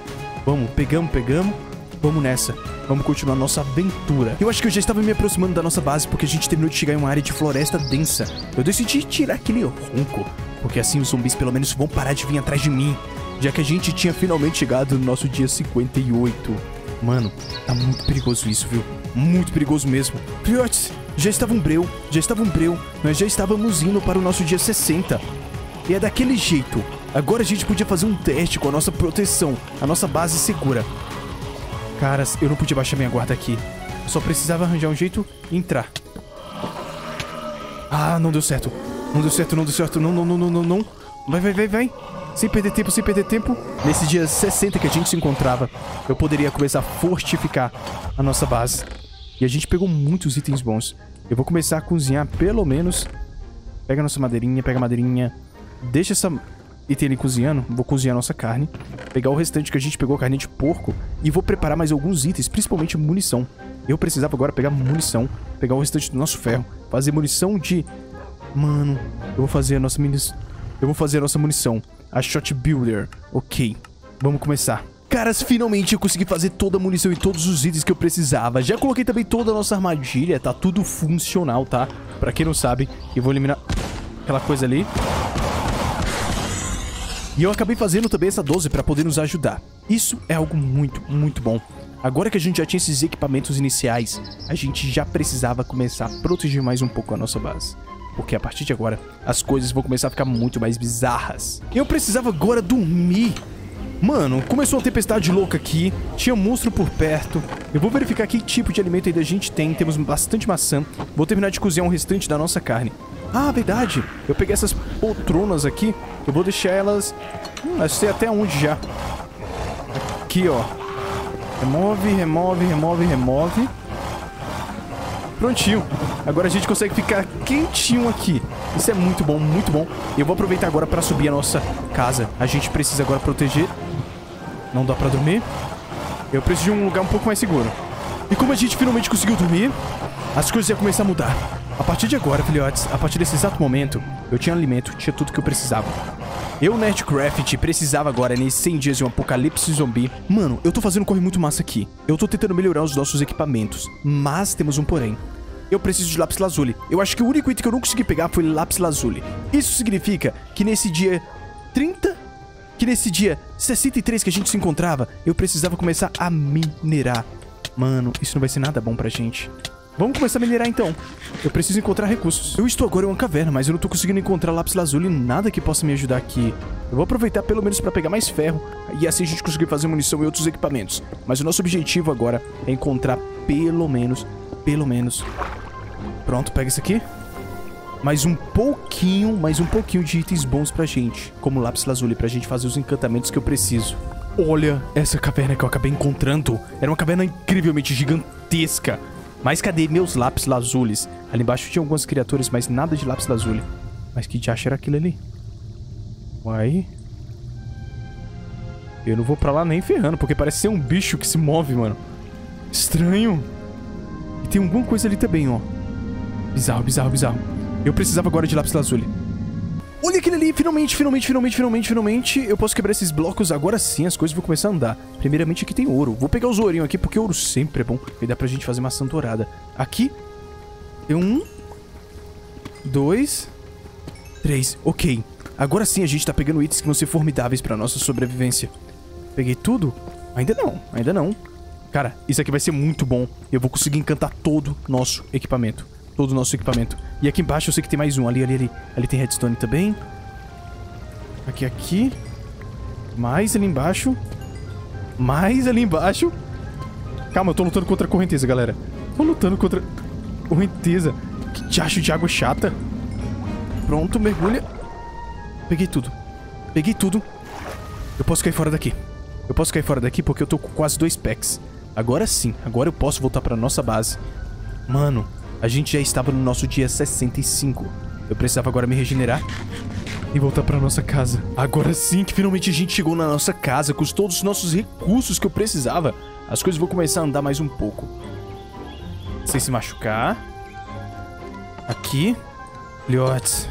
Vamos, pegamos, pegamos. Vamos nessa. Vamos continuar nossa aventura. Eu acho que eu já estava me aproximando da nossa base porque a gente terminou de chegar em uma área de floresta densa. Eu decidi tirar aquele ronco, porque assim os zumbis pelo menos vão parar de vir atrás de mim, já que a gente tinha finalmente chegado no nosso dia 58. Mano, tá muito perigoso isso, viu? Muito perigoso mesmo. Filhotes, já estava um breu, já estava um breu, nós já estávamos indo para o nosso dia 60. E é daquele jeito. Agora a gente podia fazer um teste com a nossa proteção, a nossa base segura. Caras, eu não podia baixar minha guarda aqui. Eu só precisava arranjar um jeito e entrar. Ah, não deu certo. Não deu certo, não deu certo. Não, não, não, não, não. Vai, vai, vai, vai. Sem perder tempo, sem perder tempo. Nesse dia 60 que a gente se encontrava, eu poderia começar a fortificar a nossa base. E a gente pegou muitos itens bons. Eu vou começar a cozinhar pelo menos... Pega a nossa madeirinha, pega a madeirinha. Deixa essa item ali cozinhando. Vou cozinhar nossa carne. Pegar o restante que a gente pegou, carne de porco. E vou preparar mais alguns itens, principalmente munição. Eu precisava agora pegar munição. Pegar o restante do nosso ferro. Fazer munição de... Mano, eu vou fazer a nossa munição. Eu vou fazer a nossa munição. A Shot Builder. Ok. Vamos começar. Caras, finalmente eu consegui fazer toda a munição e todos os itens que eu precisava. Já coloquei também toda a nossa armadilha, tá tudo funcional, tá? Pra quem não sabe, eu vou eliminar aquela coisa ali. E eu acabei fazendo também essa 12 pra poder nos ajudar. Isso é algo muito, muito bom. Agora que a gente já tinha esses equipamentos iniciais, a gente já precisava começar a proteger mais um pouco a nossa base. Porque a partir de agora, as coisas vão começar a ficar muito mais bizarras. Eu precisava agora dormir. Mano, começou uma tempestade louca aqui, tinha monstro por perto. Eu vou verificar que tipo de alimento ainda a gente tem, temos bastante maçã. Vou terminar de cozinhar o um restante da nossa carne. Ah, verdade, eu peguei essas poltronas aqui, eu vou deixar elas... Hum, eu sei até onde já. Aqui, ó. Remove, remove, remove, remove. Prontinho. Agora a gente consegue ficar quentinho aqui. Isso é muito bom, muito bom. Eu vou aproveitar agora para subir a nossa casa. A gente precisa agora proteger. Não dá para dormir. Eu preciso de um lugar um pouco mais seguro. E como a gente finalmente conseguiu dormir, as coisas iam começar a mudar. A partir de agora, filhotes, a partir desse exato momento, eu tinha alimento, tinha tudo que eu precisava. Eu, Nerdcraft, precisava agora, nesses 100 dias de um apocalipse zumbi. Mano, eu tô fazendo um corre muito massa aqui. Eu tô tentando melhorar os nossos equipamentos. Mas temos um porém. Eu preciso de lápis lazuli. Eu acho que o único item que eu não consegui pegar foi lápis lazuli. Isso significa que nesse dia 30, que nesse dia 63 que a gente se encontrava, eu precisava começar a minerar. Mano, isso não vai ser nada bom pra gente. Vamos começar a minerar então. Eu preciso encontrar recursos. Eu estou agora em uma caverna, mas eu não estou conseguindo encontrar lápis lazuli nada que possa me ajudar aqui. Eu vou aproveitar pelo menos para pegar mais ferro e assim a gente conseguir fazer munição e outros equipamentos. Mas o nosso objetivo agora é encontrar pelo menos, pelo menos... Pronto, pega isso aqui. Mais um pouquinho, mais um pouquinho de itens bons pra gente. Como lápis lazuli, pra gente fazer os encantamentos que eu preciso. Olha essa caverna que eu acabei encontrando. Era uma caverna incrivelmente gigantesca. Mas cadê meus lápis lazulis? Ali embaixo tinha algumas criaturas, mas nada de lápis lazuli. Mas que diacho era aquilo ali? Uai... Eu não vou pra lá nem ferrando, porque parece ser um bicho que se move, mano. Estranho. E tem alguma coisa ali também, ó. Bizarro, bizarro, bizarro. Eu precisava agora de lápis lazuli. Olha aquele ali, finalmente, finalmente, finalmente, finalmente, finalmente. Eu posso quebrar esses blocos, agora sim as coisas vão começar a andar. Primeiramente aqui tem ouro, vou pegar os ourinhos aqui porque ouro sempre é bom. E dá pra gente fazer maçã dourada. Aqui, tem um Dois Três, ok. Agora sim a gente tá pegando itens que vão ser formidáveis pra nossa sobrevivência. Peguei tudo? Ainda não, ainda não Cara, isso aqui vai ser muito bom Eu vou conseguir encantar todo nosso equipamento todo o nosso equipamento. E aqui embaixo eu sei que tem mais um. Ali, ali, ali. Ali tem redstone também. Aqui, aqui. Mais ali embaixo. Mais ali embaixo. Calma, eu tô lutando contra a correnteza, galera. Tô lutando contra a correnteza. Que diacho de água chata. Pronto, mergulha. Peguei tudo. Peguei tudo. Eu posso cair fora daqui. Eu posso cair fora daqui porque eu tô com quase dois packs. Agora sim. Agora eu posso voltar pra nossa base. Mano, a gente já estava no nosso dia 65. Eu precisava agora me regenerar e voltar para nossa casa. Agora sim que finalmente a gente chegou na nossa casa com todos os nossos recursos que eu precisava. As coisas vão começar a andar mais um pouco. Sem se machucar. Aqui. Liotes.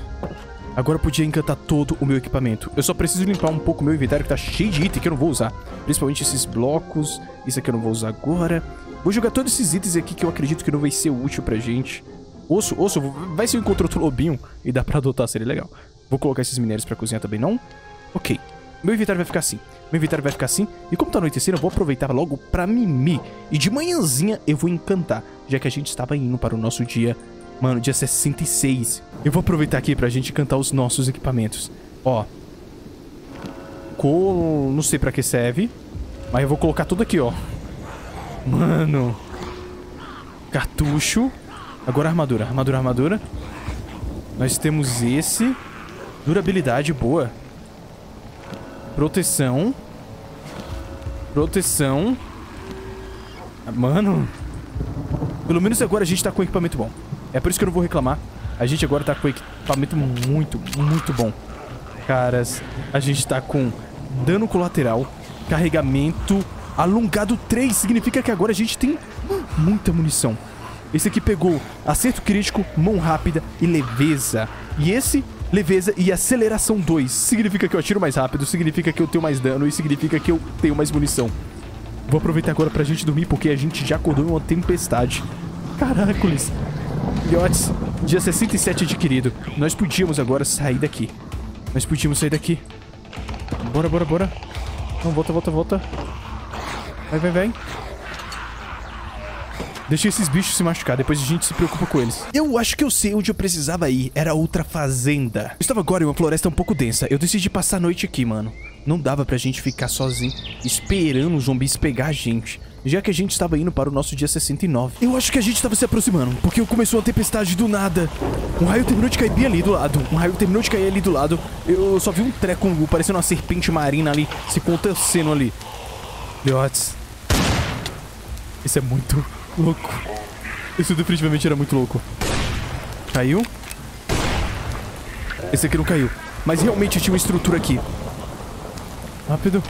Agora eu podia encantar todo o meu equipamento. Eu só preciso limpar um pouco o meu inventário que tá cheio de item que eu não vou usar. Principalmente esses blocos. Isso aqui eu não vou usar agora. Vou jogar todos esses itens aqui que eu acredito que não vai ser útil pra gente. Osso, osso, vai ser eu encontro outro lobinho e dá pra adotar, seria legal. Vou colocar esses minérios pra cozinhar também, não? Ok. Meu inventário vai ficar assim. Meu inventário vai ficar assim. E como tá anoitecendo, eu vou aproveitar logo pra mimir. E de manhãzinha eu vou encantar, já que a gente estava indo para o nosso dia... Mano, dia 66. Eu vou aproveitar aqui pra gente cantar os nossos equipamentos. Ó. Com... Não sei pra que serve. Mas eu vou colocar tudo aqui, ó. Mano. Cartucho. Agora armadura. Armadura, armadura. Nós temos esse. Durabilidade boa. Proteção. Proteção. Mano. Pelo menos agora a gente tá com equipamento bom. É por isso que eu não vou reclamar. A gente agora tá com equipamento muito, muito bom. Caras, a gente tá com dano colateral, carregamento Alongado 3 significa que agora a gente tem muita munição. Esse aqui pegou acerto crítico, mão rápida e leveza. E esse, leveza e aceleração 2. Significa que eu atiro mais rápido, significa que eu tenho mais dano e significa que eu tenho mais munição. Vou aproveitar agora pra gente dormir porque a gente já acordou em uma tempestade. Caracoles. Yachts, dia 67 adquirido. Nós podíamos agora sair daqui. Nós podíamos sair daqui. Bora, bora, bora. Não, volta, volta, volta. Vai, vai, vai. Deixa esses bichos se machucar, depois a gente se preocupa com eles. Eu acho que eu sei onde eu precisava ir. Era outra fazenda. Eu estava agora em uma floresta um pouco densa. Eu decidi passar a noite aqui, mano. Não dava pra gente ficar sozinho, esperando os zumbis pegar a gente. Já que a gente estava indo para o nosso dia 69. Eu acho que a gente estava se aproximando, porque começou uma tempestade do nada. Um raio terminou de cair bem ali do lado. Um raio terminou de cair ali do lado. Eu só vi um treco parecendo uma serpente marina ali, se acontecendo ali. Filhotes. Isso é muito louco. Isso definitivamente era muito louco. Caiu? Esse aqui não caiu. Mas realmente tinha uma estrutura aqui. Rápido.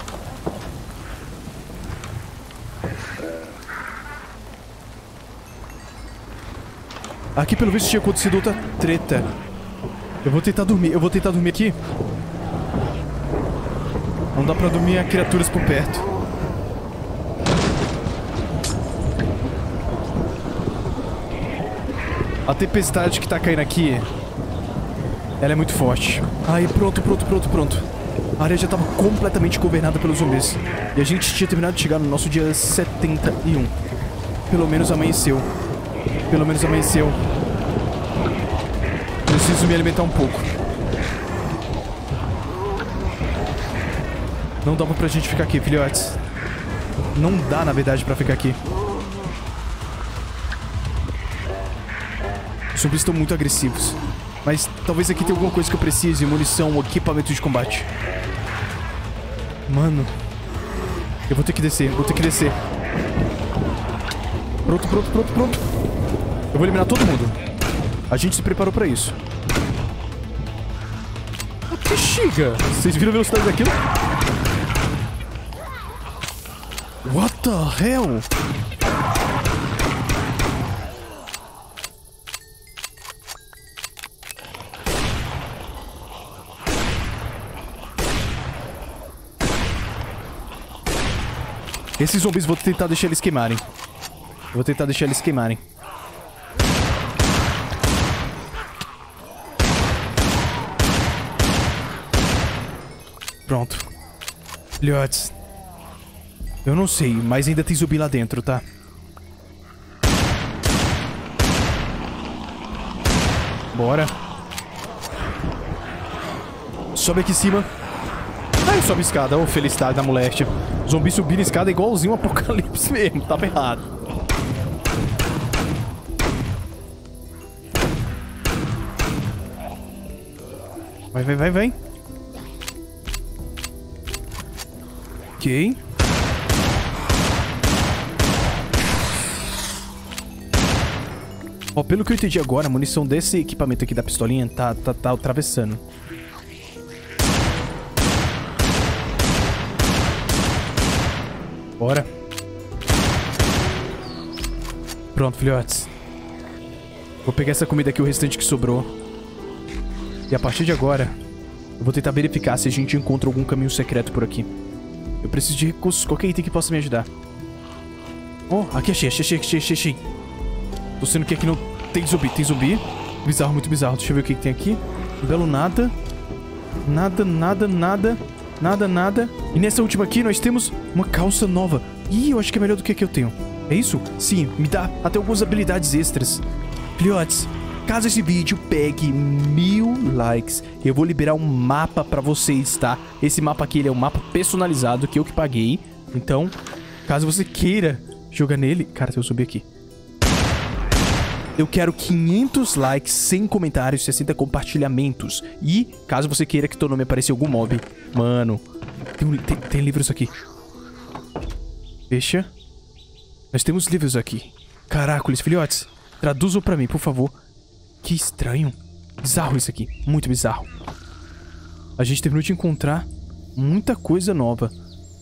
Aqui pelo visto tinha acontecido outra treta. Eu vou tentar dormir. Eu vou tentar dormir aqui. Não dá pra dormir a criaturas por perto. A tempestade que tá caindo aqui, ela é muito forte. Aí, pronto, pronto, pronto, pronto. A área já tava completamente governada pelos zumbis. E a gente tinha terminado de chegar no nosso dia 71. Pelo menos amanheceu. Pelo menos amanheceu. Preciso me alimentar um pouco. Não dava pra gente ficar aqui, filhotes. Não dá, na verdade, pra ficar aqui. Os zumbis estão muito agressivos. Mas talvez aqui tenha alguma coisa que eu precise. Munição equipamento de combate. Mano. Eu vou ter que descer, vou ter que descer. Pronto, pronto, pronto, pronto. Vou eliminar todo mundo. A gente se preparou pra isso. Que xiga! Vocês viram a velocidade daquilo? What the hell? Esses zumbis vou tentar deixar eles queimarem. Vou tentar deixar eles queimarem. Pronto. Filhotes. Eu não sei, mas ainda tem zumbi lá dentro, tá? Bora. Sobe aqui em cima. Ai, sobe escada. Ô, oh, felicidade da moléstia. Zumbi subindo escada igualzinho um apocalipse <laughs> mesmo. Tava errado. Vai, vai, vai, vai. Ok. Ó, pelo que eu entendi agora, a munição desse equipamento aqui da pistolinha tá, tá, tá atravessando. Bora. Pronto, filhotes. Vou pegar essa comida aqui, o restante que sobrou. E a partir de agora, eu vou tentar verificar se a gente encontra algum caminho secreto por aqui. Preciso de recursos, qualquer item que possa me ajudar. Oh, aqui achei, achei, achei, achei, achei. Tô sendo que aqui não tem zumbi, tem zumbi. Bizarro, muito bizarro. Deixa eu ver o que, que tem aqui. Um belo nada. Nada, nada, nada. Nada, nada. E nessa última aqui nós temos uma calça nova. Ih, eu acho que é melhor do que a que eu tenho. É isso? Sim, me dá até algumas habilidades extras. Filhotes, caso esse vídeo pegue mil likes, eu vou liberar um mapa pra vocês, tá? Esse mapa aqui, ele é um mapa personalizado que eu que paguei. Então, caso você queira jogar nele... Cara, eu subir aqui. Eu quero 500 likes, 100 comentários, 60 compartilhamentos. E, caso você queira que teu nome apareça em algum mob, mano, tem, um, tem, tem livros aqui. Fecha. Nós temos livros aqui. Caracoles, filhotes, traduzam pra mim, por favor. Que estranho. Bizarro isso aqui, muito bizarro. A gente terminou de encontrar muita coisa nova.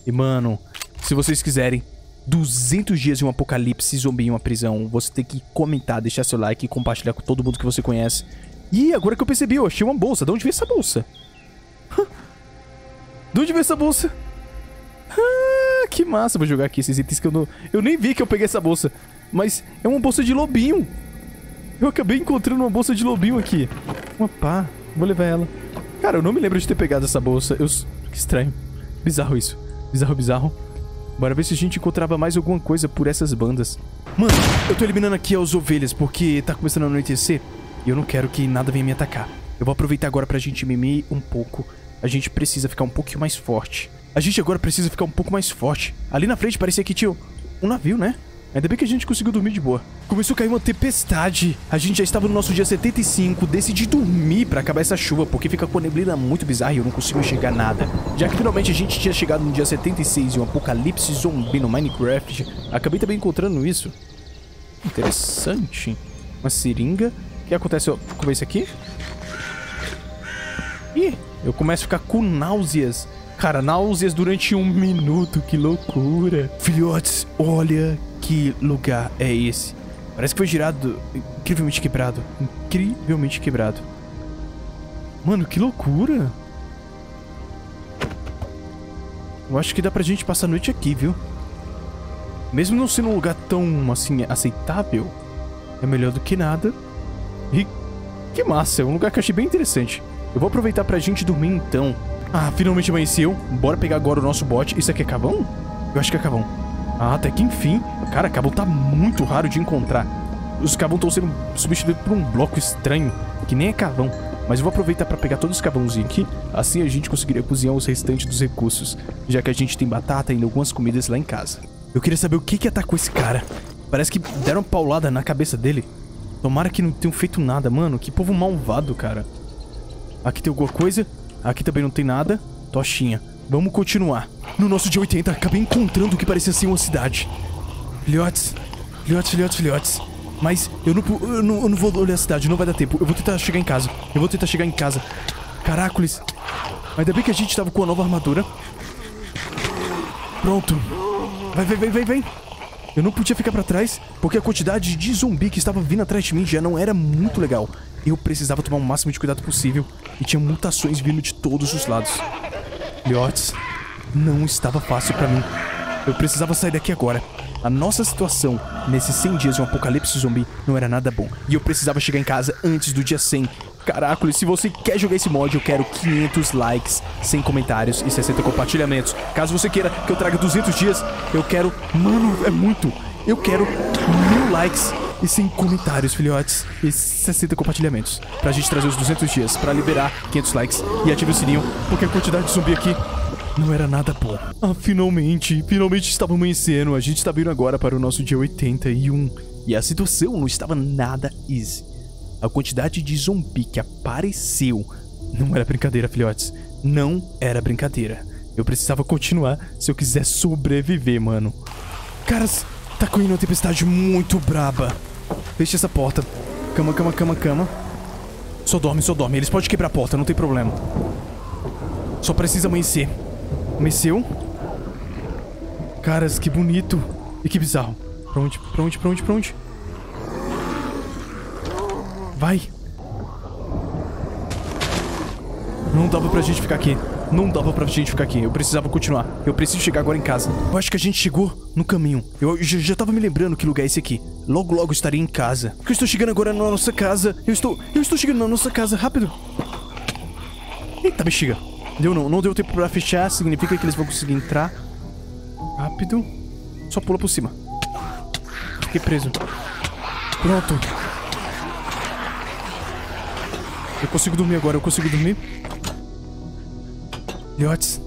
E, mano, se vocês quiserem, 200 dias de um apocalipse zumbi em uma prisão. Você tem que comentar, deixar seu like e compartilhar com todo mundo que você conhece. E agora que eu percebi, eu achei uma bolsa. De onde veio essa bolsa? De onde veio essa bolsa? Ah, que massa. Vou jogar aqui esses itens que eu não... Eu nem vi que eu peguei essa bolsa. Mas é uma bolsa de lobinho. Eu acabei encontrando uma bolsa de lobinho aqui. Uma pá. Vou levar ela. Cara, eu não me lembro de ter pegado essa bolsa. Eu... Que estranho. Bizarro isso. Bizarro, bizarro. Bora ver se a gente encontrava mais alguma coisa por essas bandas. Mano, eu tô eliminando aqui as ovelhas porque tá começando a anoitecer e eu não quero que nada venha me atacar. Eu vou aproveitar agora pra gente mimir um pouco. A gente precisa ficar um pouquinho mais forte. A gente agora precisa ficar um pouco mais forte. Ali na frente parecia que tinha um navio, né? Ainda bem que a gente conseguiu dormir de boa. Começou a cair uma tempestade. A gente já estava no nosso dia 75. Decidi dormir pra acabar essa chuva, porque fica com a neblina muito bizarra e eu não consigo enxergar nada. Já que finalmente a gente tinha chegado no dia 76 e um apocalipse zumbi no Minecraft, acabei também encontrando isso. Interessante. Uma seringa. O que acontece com esse aqui? Ih, eu começo a ficar com náuseas. Cara, náuseas durante um minuto, que loucura. Filhotes, olha que lugar é esse. Parece que foi girado, incrivelmente quebrado. Incrivelmente quebrado. Mano, que loucura. Eu acho que dá pra gente passar a noite aqui, viu? Mesmo não sendo um lugar tão, assim, aceitável, é melhor do que nada. E que massa, é um lugar que eu achei bem interessante. Eu vou aproveitar pra gente dormir então. Ah, finalmente amanheceu. Bora pegar agora o nosso bote. Isso aqui é cavão? Eu acho que é cavão. Ah, até que enfim. Cara, cavão tá muito raro de encontrar. Os cavão estão sendo substituídos por um bloco estranho, que nem é cavão. Mas eu vou aproveitar para pegar todos os cavãozinhos aqui, assim a gente conseguiria cozinhar os restantes dos recursos, já que a gente tem batata e algumas comidas lá em casa. Eu queria saber o que que atacou esse cara. Parece que deram paulada na cabeça dele. Tomara que não tenham feito nada, mano. Que povo malvado, cara. Aqui tem alguma coisa. Aqui também não tem nada. Tochinha. Vamos continuar. No nosso dia 80, acabei encontrando o que parecia ser uma cidade. Filhotes. Filhotes, filhotes, filhotes. Mas eu não, eu não, eu não vou olhar a cidade, não vai dar tempo. Eu vou tentar chegar em casa. Eu vou tentar chegar em casa. Caracoles. Ainda bem que a gente tava com a nova armadura. Pronto. Vai, vai, vai, vai, vai. Eu não podia ficar pra trás, porque a quantidade de zumbi que estava vindo atrás de mim já não era muito legal. Eu precisava tomar o máximo de cuidado possível e tinha mutações vindo de todos os lados. Filhotes, não estava fácil para mim. Eu precisava sair daqui agora. A nossa situação nesses 100 dias de um apocalipse zumbi não era nada bom. E eu precisava chegar em casa antes do dia 100. Caracoles, se você quer jogar esse mod, eu quero 500 likes, 100 comentários e 60 compartilhamentos. Caso você queira que eu traga 200 dias, eu quero... Mano, é muito. Eu quero mil likes e 100 comentários, filhotes, e 60 compartilhamentos. Pra gente trazer os 200 dias, pra liberar 500 likes e ative o sininho, porque a quantidade de zumbi aqui não era nada bom. Ah, finalmente, finalmente estava amanhecendo. A gente está vindo agora para o nosso dia 81. E a situação não estava nada easy. A quantidade de zumbi que apareceu não era brincadeira, filhotes. Não era brincadeira. Eu precisava continuar se eu quiser sobreviver, mano. Caras, tá caindo uma tempestade muito braba. Feche essa porta. Cama, cama, cama, cama. Só dorme, só dorme. Eles podem quebrar a porta, não tem problema. Só precisa amanhecer. Amanheceu? Caras, que bonito. E que bizarro. Pra onde, pra onde, pra onde, pra onde? Vai. Não dava pra gente ficar aqui. Não dava pra gente ficar aqui. Eu precisava continuar. Eu preciso chegar agora em casa. Eu acho que a gente chegou no caminho. Eu já, tava me lembrando que lugar é esse aqui. Logo, logo estarei em casa. Porque eu estou chegando agora na nossa casa. Eu estou... Eu estou chegando na nossa casa. Rápido. Eita, bexiga. Deu não. Não deu tempo pra fechar. Significa que eles vão conseguir entrar. Rápido. Só pula por cima. Fiquei preso. Pronto. Eu consigo dormir agora. Eu consigo dormir. Filhotes,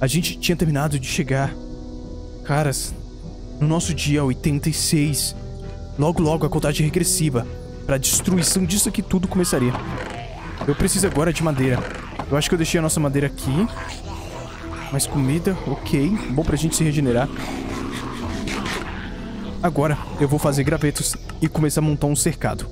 a gente tinha terminado de chegar. Caras, no nosso dia 86, logo logo a contagem regressiva para a destruição disso aqui tudo começaria. Eu preciso agora de madeira. Eu acho que eu deixei a nossa madeira aqui. Mais comida, ok. Bom pra gente se regenerar. Agora eu vou fazer gravetos e começar a montar um cercado.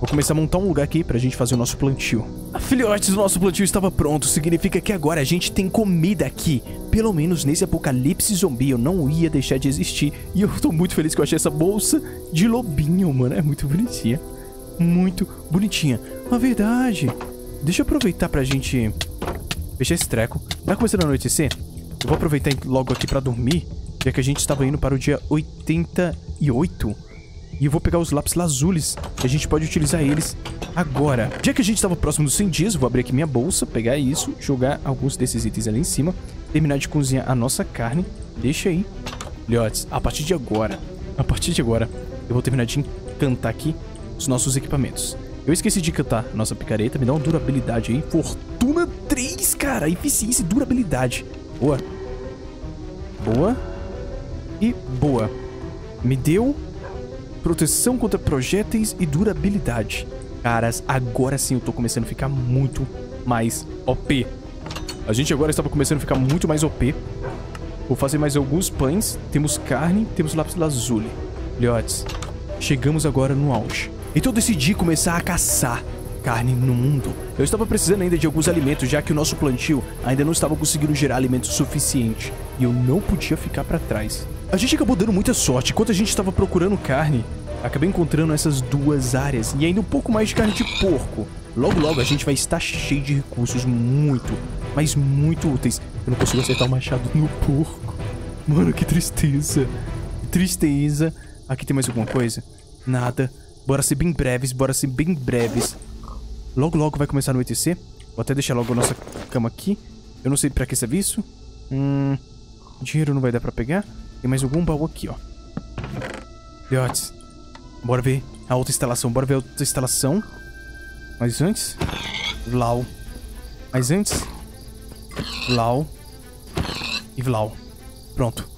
Vou começar a montar um lugar aqui pra gente fazer o nosso plantio. Filhotes, o nosso plantio estava pronto. Significa que agora a gente tem comida aqui. Pelo menos nesse apocalipse zumbi eu não ia deixar de existir. E eu tô muito feliz que eu achei essa bolsa de lobinho, mano. É muito bonitinha. Muito bonitinha. Na verdade, deixa eu aproveitar pra gente fechar esse treco. Tá começando a anoitecer? Eu vou aproveitar logo aqui pra dormir, já que a gente estava indo para o dia 88. E eu vou pegar os lápis lazules, que a gente pode utilizar eles agora. Já que a gente estava próximo dos 100 dias, vou abrir aqui minha bolsa, pegar isso, jogar alguns desses itens ali em cima, terminar de cozinhar a nossa carne. Deixa aí. Filhotes, a partir de agora, a partir de agora, eu vou terminar de encantar aqui os nossos equipamentos. Eu esqueci de cantar nossa picareta, me dá uma durabilidade aí. Fortuna 3, cara, eficiência e durabilidade. Boa. Boa. E boa. Me deu proteção contra projéteis e durabilidade. Caras, agora sim eu tô começando a ficar muito mais OP. A gente agora estava começando a ficar muito mais OP. Vou fazer mais alguns pães. Temos carne, temos lápis lazuli. Filhotes, chegamos agora no auge. Então eu decidi começar a caçar carne no mundo. Eu estava precisando ainda de alguns alimentos, já que o nosso plantio ainda não estava conseguindo gerar alimento suficiente. E eu não podia ficar para trás. A gente acabou dando muita sorte. Enquanto a gente estava procurando carne, acabei encontrando essas duas áreas e ainda um pouco mais de carne de porco. Logo, logo a gente vai estar cheio de recursos muito, mas muito úteis. Eu não consigo acertar o machado no porco. Mano, que tristeza. Tristeza. Aqui tem mais alguma coisa? Nada. Bora ser bem breves, bora ser bem breves. Logo, logo vai começar no ETC. Vou até deixar logo a nossa cama aqui. Eu não sei pra que serve isso. Hum... Dinheiro não vai dar pra pegar. Tem mais algum baú aqui, ó. Filhotes. Bora ver a outra instalação. Bora ver a outra instalação. Mas antes... Vlau. Mas antes... Vlau. E Vlau. Pronto.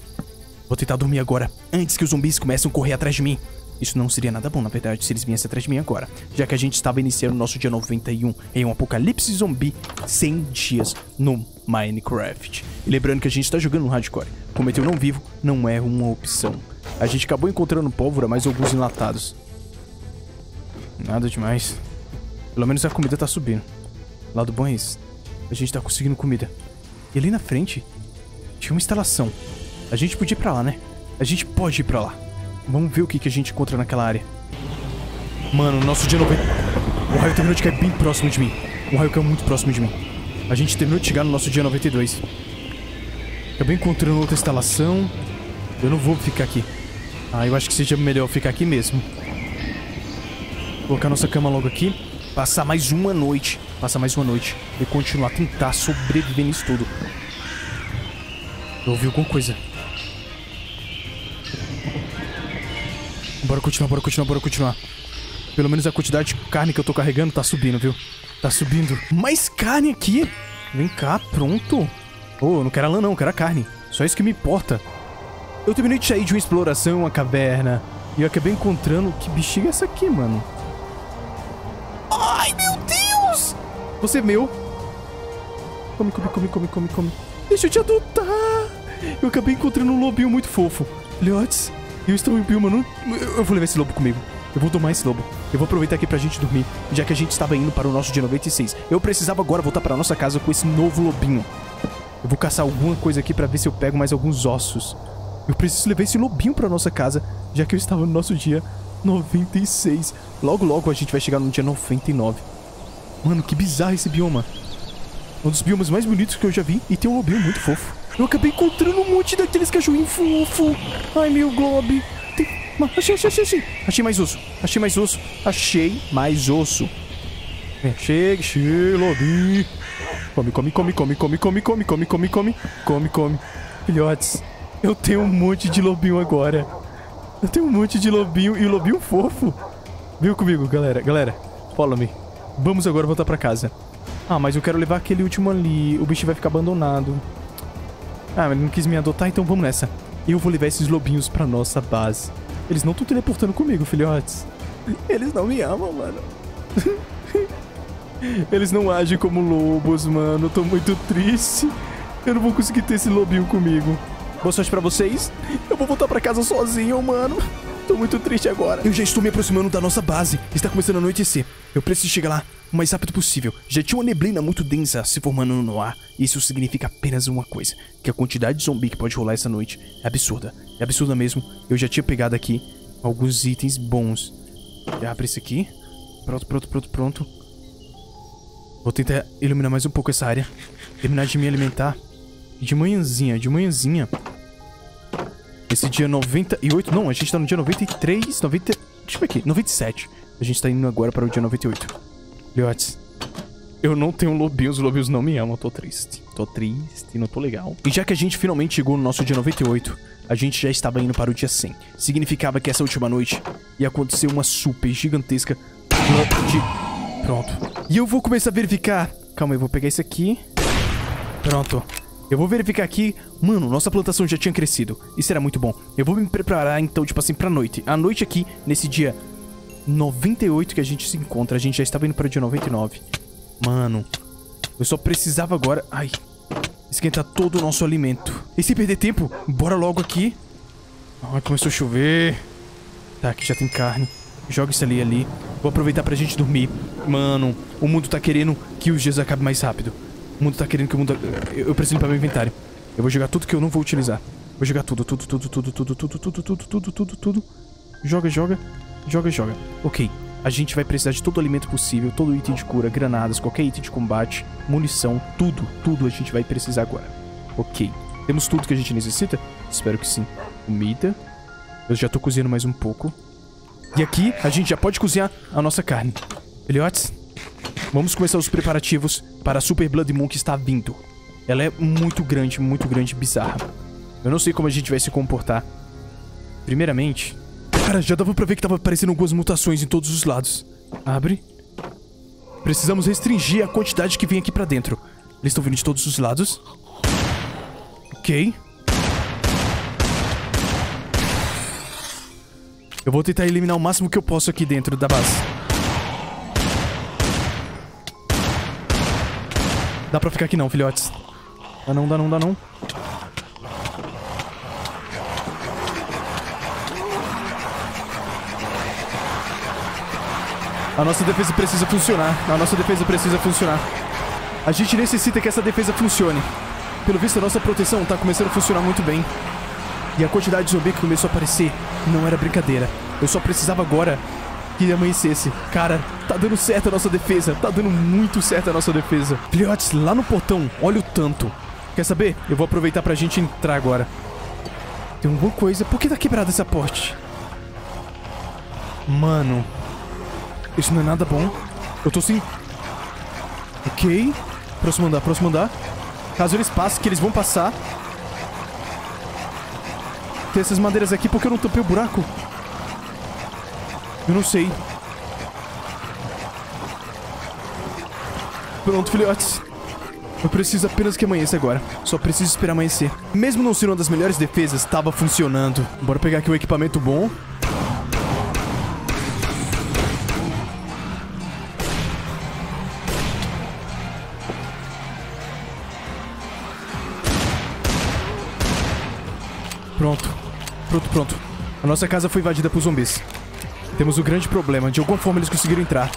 Vou tentar dormir agora, antes que os zumbis comecem a correr atrás de mim. Isso não seria nada bom, na verdade, se eles viessem atrás de mim agora, já que a gente estava iniciando o nosso dia 91 em um apocalipse zumbi 100 dias no Minecraft. E lembrando que a gente está jogando no hardcore. Cometer não vivo não é uma opção. A gente acabou encontrando pólvora, mais alguns enlatados. Nada demais. Pelo menos a comida tá subindo. Lado bom é esse. A gente tá conseguindo comida. E ali na frente, tinha uma instalação. A gente podia ir pra lá, né? A gente pode ir pra lá. Vamos ver o que, que a gente encontra naquela área. Mano, nosso dia 90... O raio terminou de cair bem próximo de mim. O raio caiu muito próximo de mim. A gente terminou de chegar no nosso dia 92. Acabei encontrando outra instalação. Eu não vou ficar aqui. Ah, eu acho que seja melhor ficar aqui mesmo. Colocar nossa cama logo aqui. Passar mais uma noite. Passar mais uma noite. E continuar a tentar sobreviver nisso tudo. Eu ouvi alguma coisa. Bora continuar, bora continuar, bora continuar. Pelo menos a quantidade de carne que eu tô carregando tá subindo, viu? Tá subindo. Mais carne aqui. Vem cá, pronto. Oh, não quero a lã não, quero a carne. Só isso que me importa. Eu terminei de sair de uma exploração, uma caverna. E eu acabei encontrando... Que bexiga é essa aqui, mano? Ai, meu Deus! Você é meu. Come, come, come, come, come, come. Deixa eu te adotar. Eu acabei encontrando um lobinho muito fofo. Filhotes, eu estou em Bioma, não... Eu vou levar esse lobo comigo. Eu vou tomar esse lobo. Eu vou aproveitar aqui pra gente dormir, já que a gente estava indo para o nosso dia 96. Eu precisava agora voltar para nossa casa com esse novo lobinho. Eu vou caçar alguma coisa aqui pra ver se eu pego mais alguns ossos. Eu preciso levar esse lobinho pra nossa casa, já que eu estava no nosso dia 96. Logo, logo a gente vai chegar no dia 99. Mano, que bizarro esse bioma. Um dos biomas mais bonitos que eu já vi e tem um lobinho muito fofo. Eu acabei encontrando um monte daqueles cachorrinhos fofo. Ai, meu globe. Tem... Achei, achei, achei, achei. Achei mais osso. Achei mais osso. Achei mais osso. Chega, chega, lobinho. Come, come, come, come, come, come, come, come, come, come, come, come. Filhotes, eu tenho um monte de lobinho agora. Eu tenho um monte de lobinho e lobinho fofo. Viu comigo, galera? Galera, follow me. Vamos agora voltar pra casa. Ah, mas eu quero levar aquele último ali. O bicho vai ficar abandonado. Ah, ele não quis me adotar, então vamos nessa. Eu vou levar esses lobinhos pra nossa base. Eles não estão teleportando comigo, filhotes. Eles não me amam, mano. <laughs> Eles não agem como lobos, mano. Tô muito triste. Eu não vou conseguir ter esse lobinho comigo. Boa sorte pra vocês. Eu vou voltar pra casa sozinho, mano. Tô muito triste agora. Eu já estou me aproximando da nossa base. Está começando a anoitecer. Eu preciso chegar lá o mais rápido possível. Já tinha uma neblina muito densa se formando no ar. Isso significa apenas uma coisa: que a quantidade de zumbi que pode rolar essa noite é absurda. É absurda mesmo. Eu já tinha pegado aqui alguns itens bons. Abre isso aqui. Pronto, pronto, pronto, pronto. Vou tentar iluminar mais um pouco essa área. Terminar de me alimentar. De manhãzinha, de manhãzinha. Esse dia 98... Não, a gente tá no dia 93... 90... Deixa eu ver aqui. 97. A gente tá indo agora para o dia 98. Filhotes, eu não tenho lobinhos, os lobinhos não me amam, tô triste. Tô triste, não tô legal. E já que a gente finalmente chegou no nosso dia 98, a gente já estava indo para o dia 100. Significava que essa última noite ia acontecer uma super gigantesca de... Pronto. E eu vou começar a verificar... Calma, eu vou pegar isso aqui. Pronto. Eu vou verificar aqui... Mano, nossa plantação já tinha crescido. Isso era muito bom. Eu vou me preparar, então, tipo assim, pra noite. A noite aqui, nesse dia 98 que a gente se encontra. A gente já estava indo para o dia 99. Mano, eu só precisava agora... Ai, esquentar todo o nosso alimento. E sem perder tempo, bora logo aqui. Ai, começou a chover. Tá, aqui já tem carne. Joga isso ali ali. Vou aproveitar pra gente dormir. Mano, o mundo tá querendo que os dias acabem mais rápido. O mundo tá querendo que o mundo... Eu preciso limpar meu inventário. Eu vou jogar tudo que eu não vou utilizar. Vou jogar tudo, tudo, tudo, tudo, tudo, tudo, tudo, tudo, tudo, tudo, tudo. Joga, joga. Joga, joga. Ok. A gente vai precisar de todo o alimento possível, todo item de cura, granadas, qualquer item de combate, munição, tudo, tudo a gente vai precisar agora. Ok. Temos tudo que a gente necessita? Espero que sim. Comida. Eu já tô cozinhando mais um pouco. E aqui, a gente já pode cozinhar a nossa carne. Filhotes, vamos começar os preparativos para a Super Blood Moon que está vindo. Ela é muito grande, muito grande bizarra. Eu não sei como a gente vai se comportar. Primeiramente, Cara, já dava pra ver que tava aparecendo algumas mutações em todos os lados. Abre. Precisamos restringir a quantidade que vem aqui pra dentro. Eles estão vindo de todos os lados. Ok. Eu vou tentar eliminar o máximo que eu posso aqui dentro da base. Dá pra ficar aqui não, filhotes. Dá não, dá não, dá não. A nossa defesa precisa funcionar. A nossa defesa precisa funcionar. A gente necessita que essa defesa funcione. Pelo visto, a nossa proteção tá começando a funcionar muito bem. E a quantidade de zumbi que começou a aparecer não era brincadeira. Eu só precisava agora que amanhecesse. Cara, tá dando certo a nossa defesa. Tá dando muito certo a nossa defesa. Filhotes, lá no portão, olha o tanto. Quer saber? Eu vou aproveitar pra gente entrar agora. Tem alguma coisa. Por que tá quebrada essa porte? Mano, isso não é nada bom. Eu tô sem... Ok. Próximo andar, próximo andar. Caso eles passem, que eles vão passar. Tem essas madeiras aqui porque eu não tampei o buraco. Eu não sei. Pronto, filhotes. Eu preciso apenas que amanheça agora. Só preciso esperar amanhecer. Mesmo não sendo uma das melhores defesas, estava funcionando. Bora pegar aqui o equipamento bom. Pronto. Pronto, pronto. A nossa casa foi invadida por zumbis. Temos um grande problema. De alguma forma eles conseguiram entrar.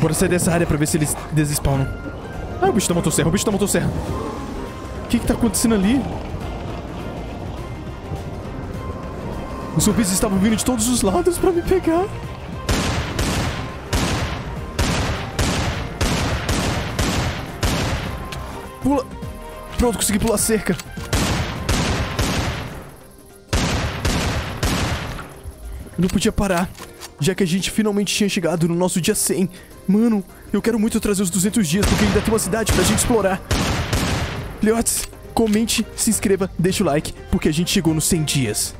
Bora sair dessa área pra ver se eles desespawnam. Ah, o bicho da motosserra, o bicho da motosserra. O que que tá acontecendo ali? Os zumbis estavam vindo de todos os lados pra me pegar. Pula. Pronto, consegui pular cerca. Eu não podia parar, já que a gente finalmente tinha chegado no nosso dia 100. Mano, eu quero muito trazer os 200 dias, porque ainda tem uma cidade pra gente explorar. Filhotes, comente, se inscreva, deixa o like, porque a gente chegou nos 100 dias.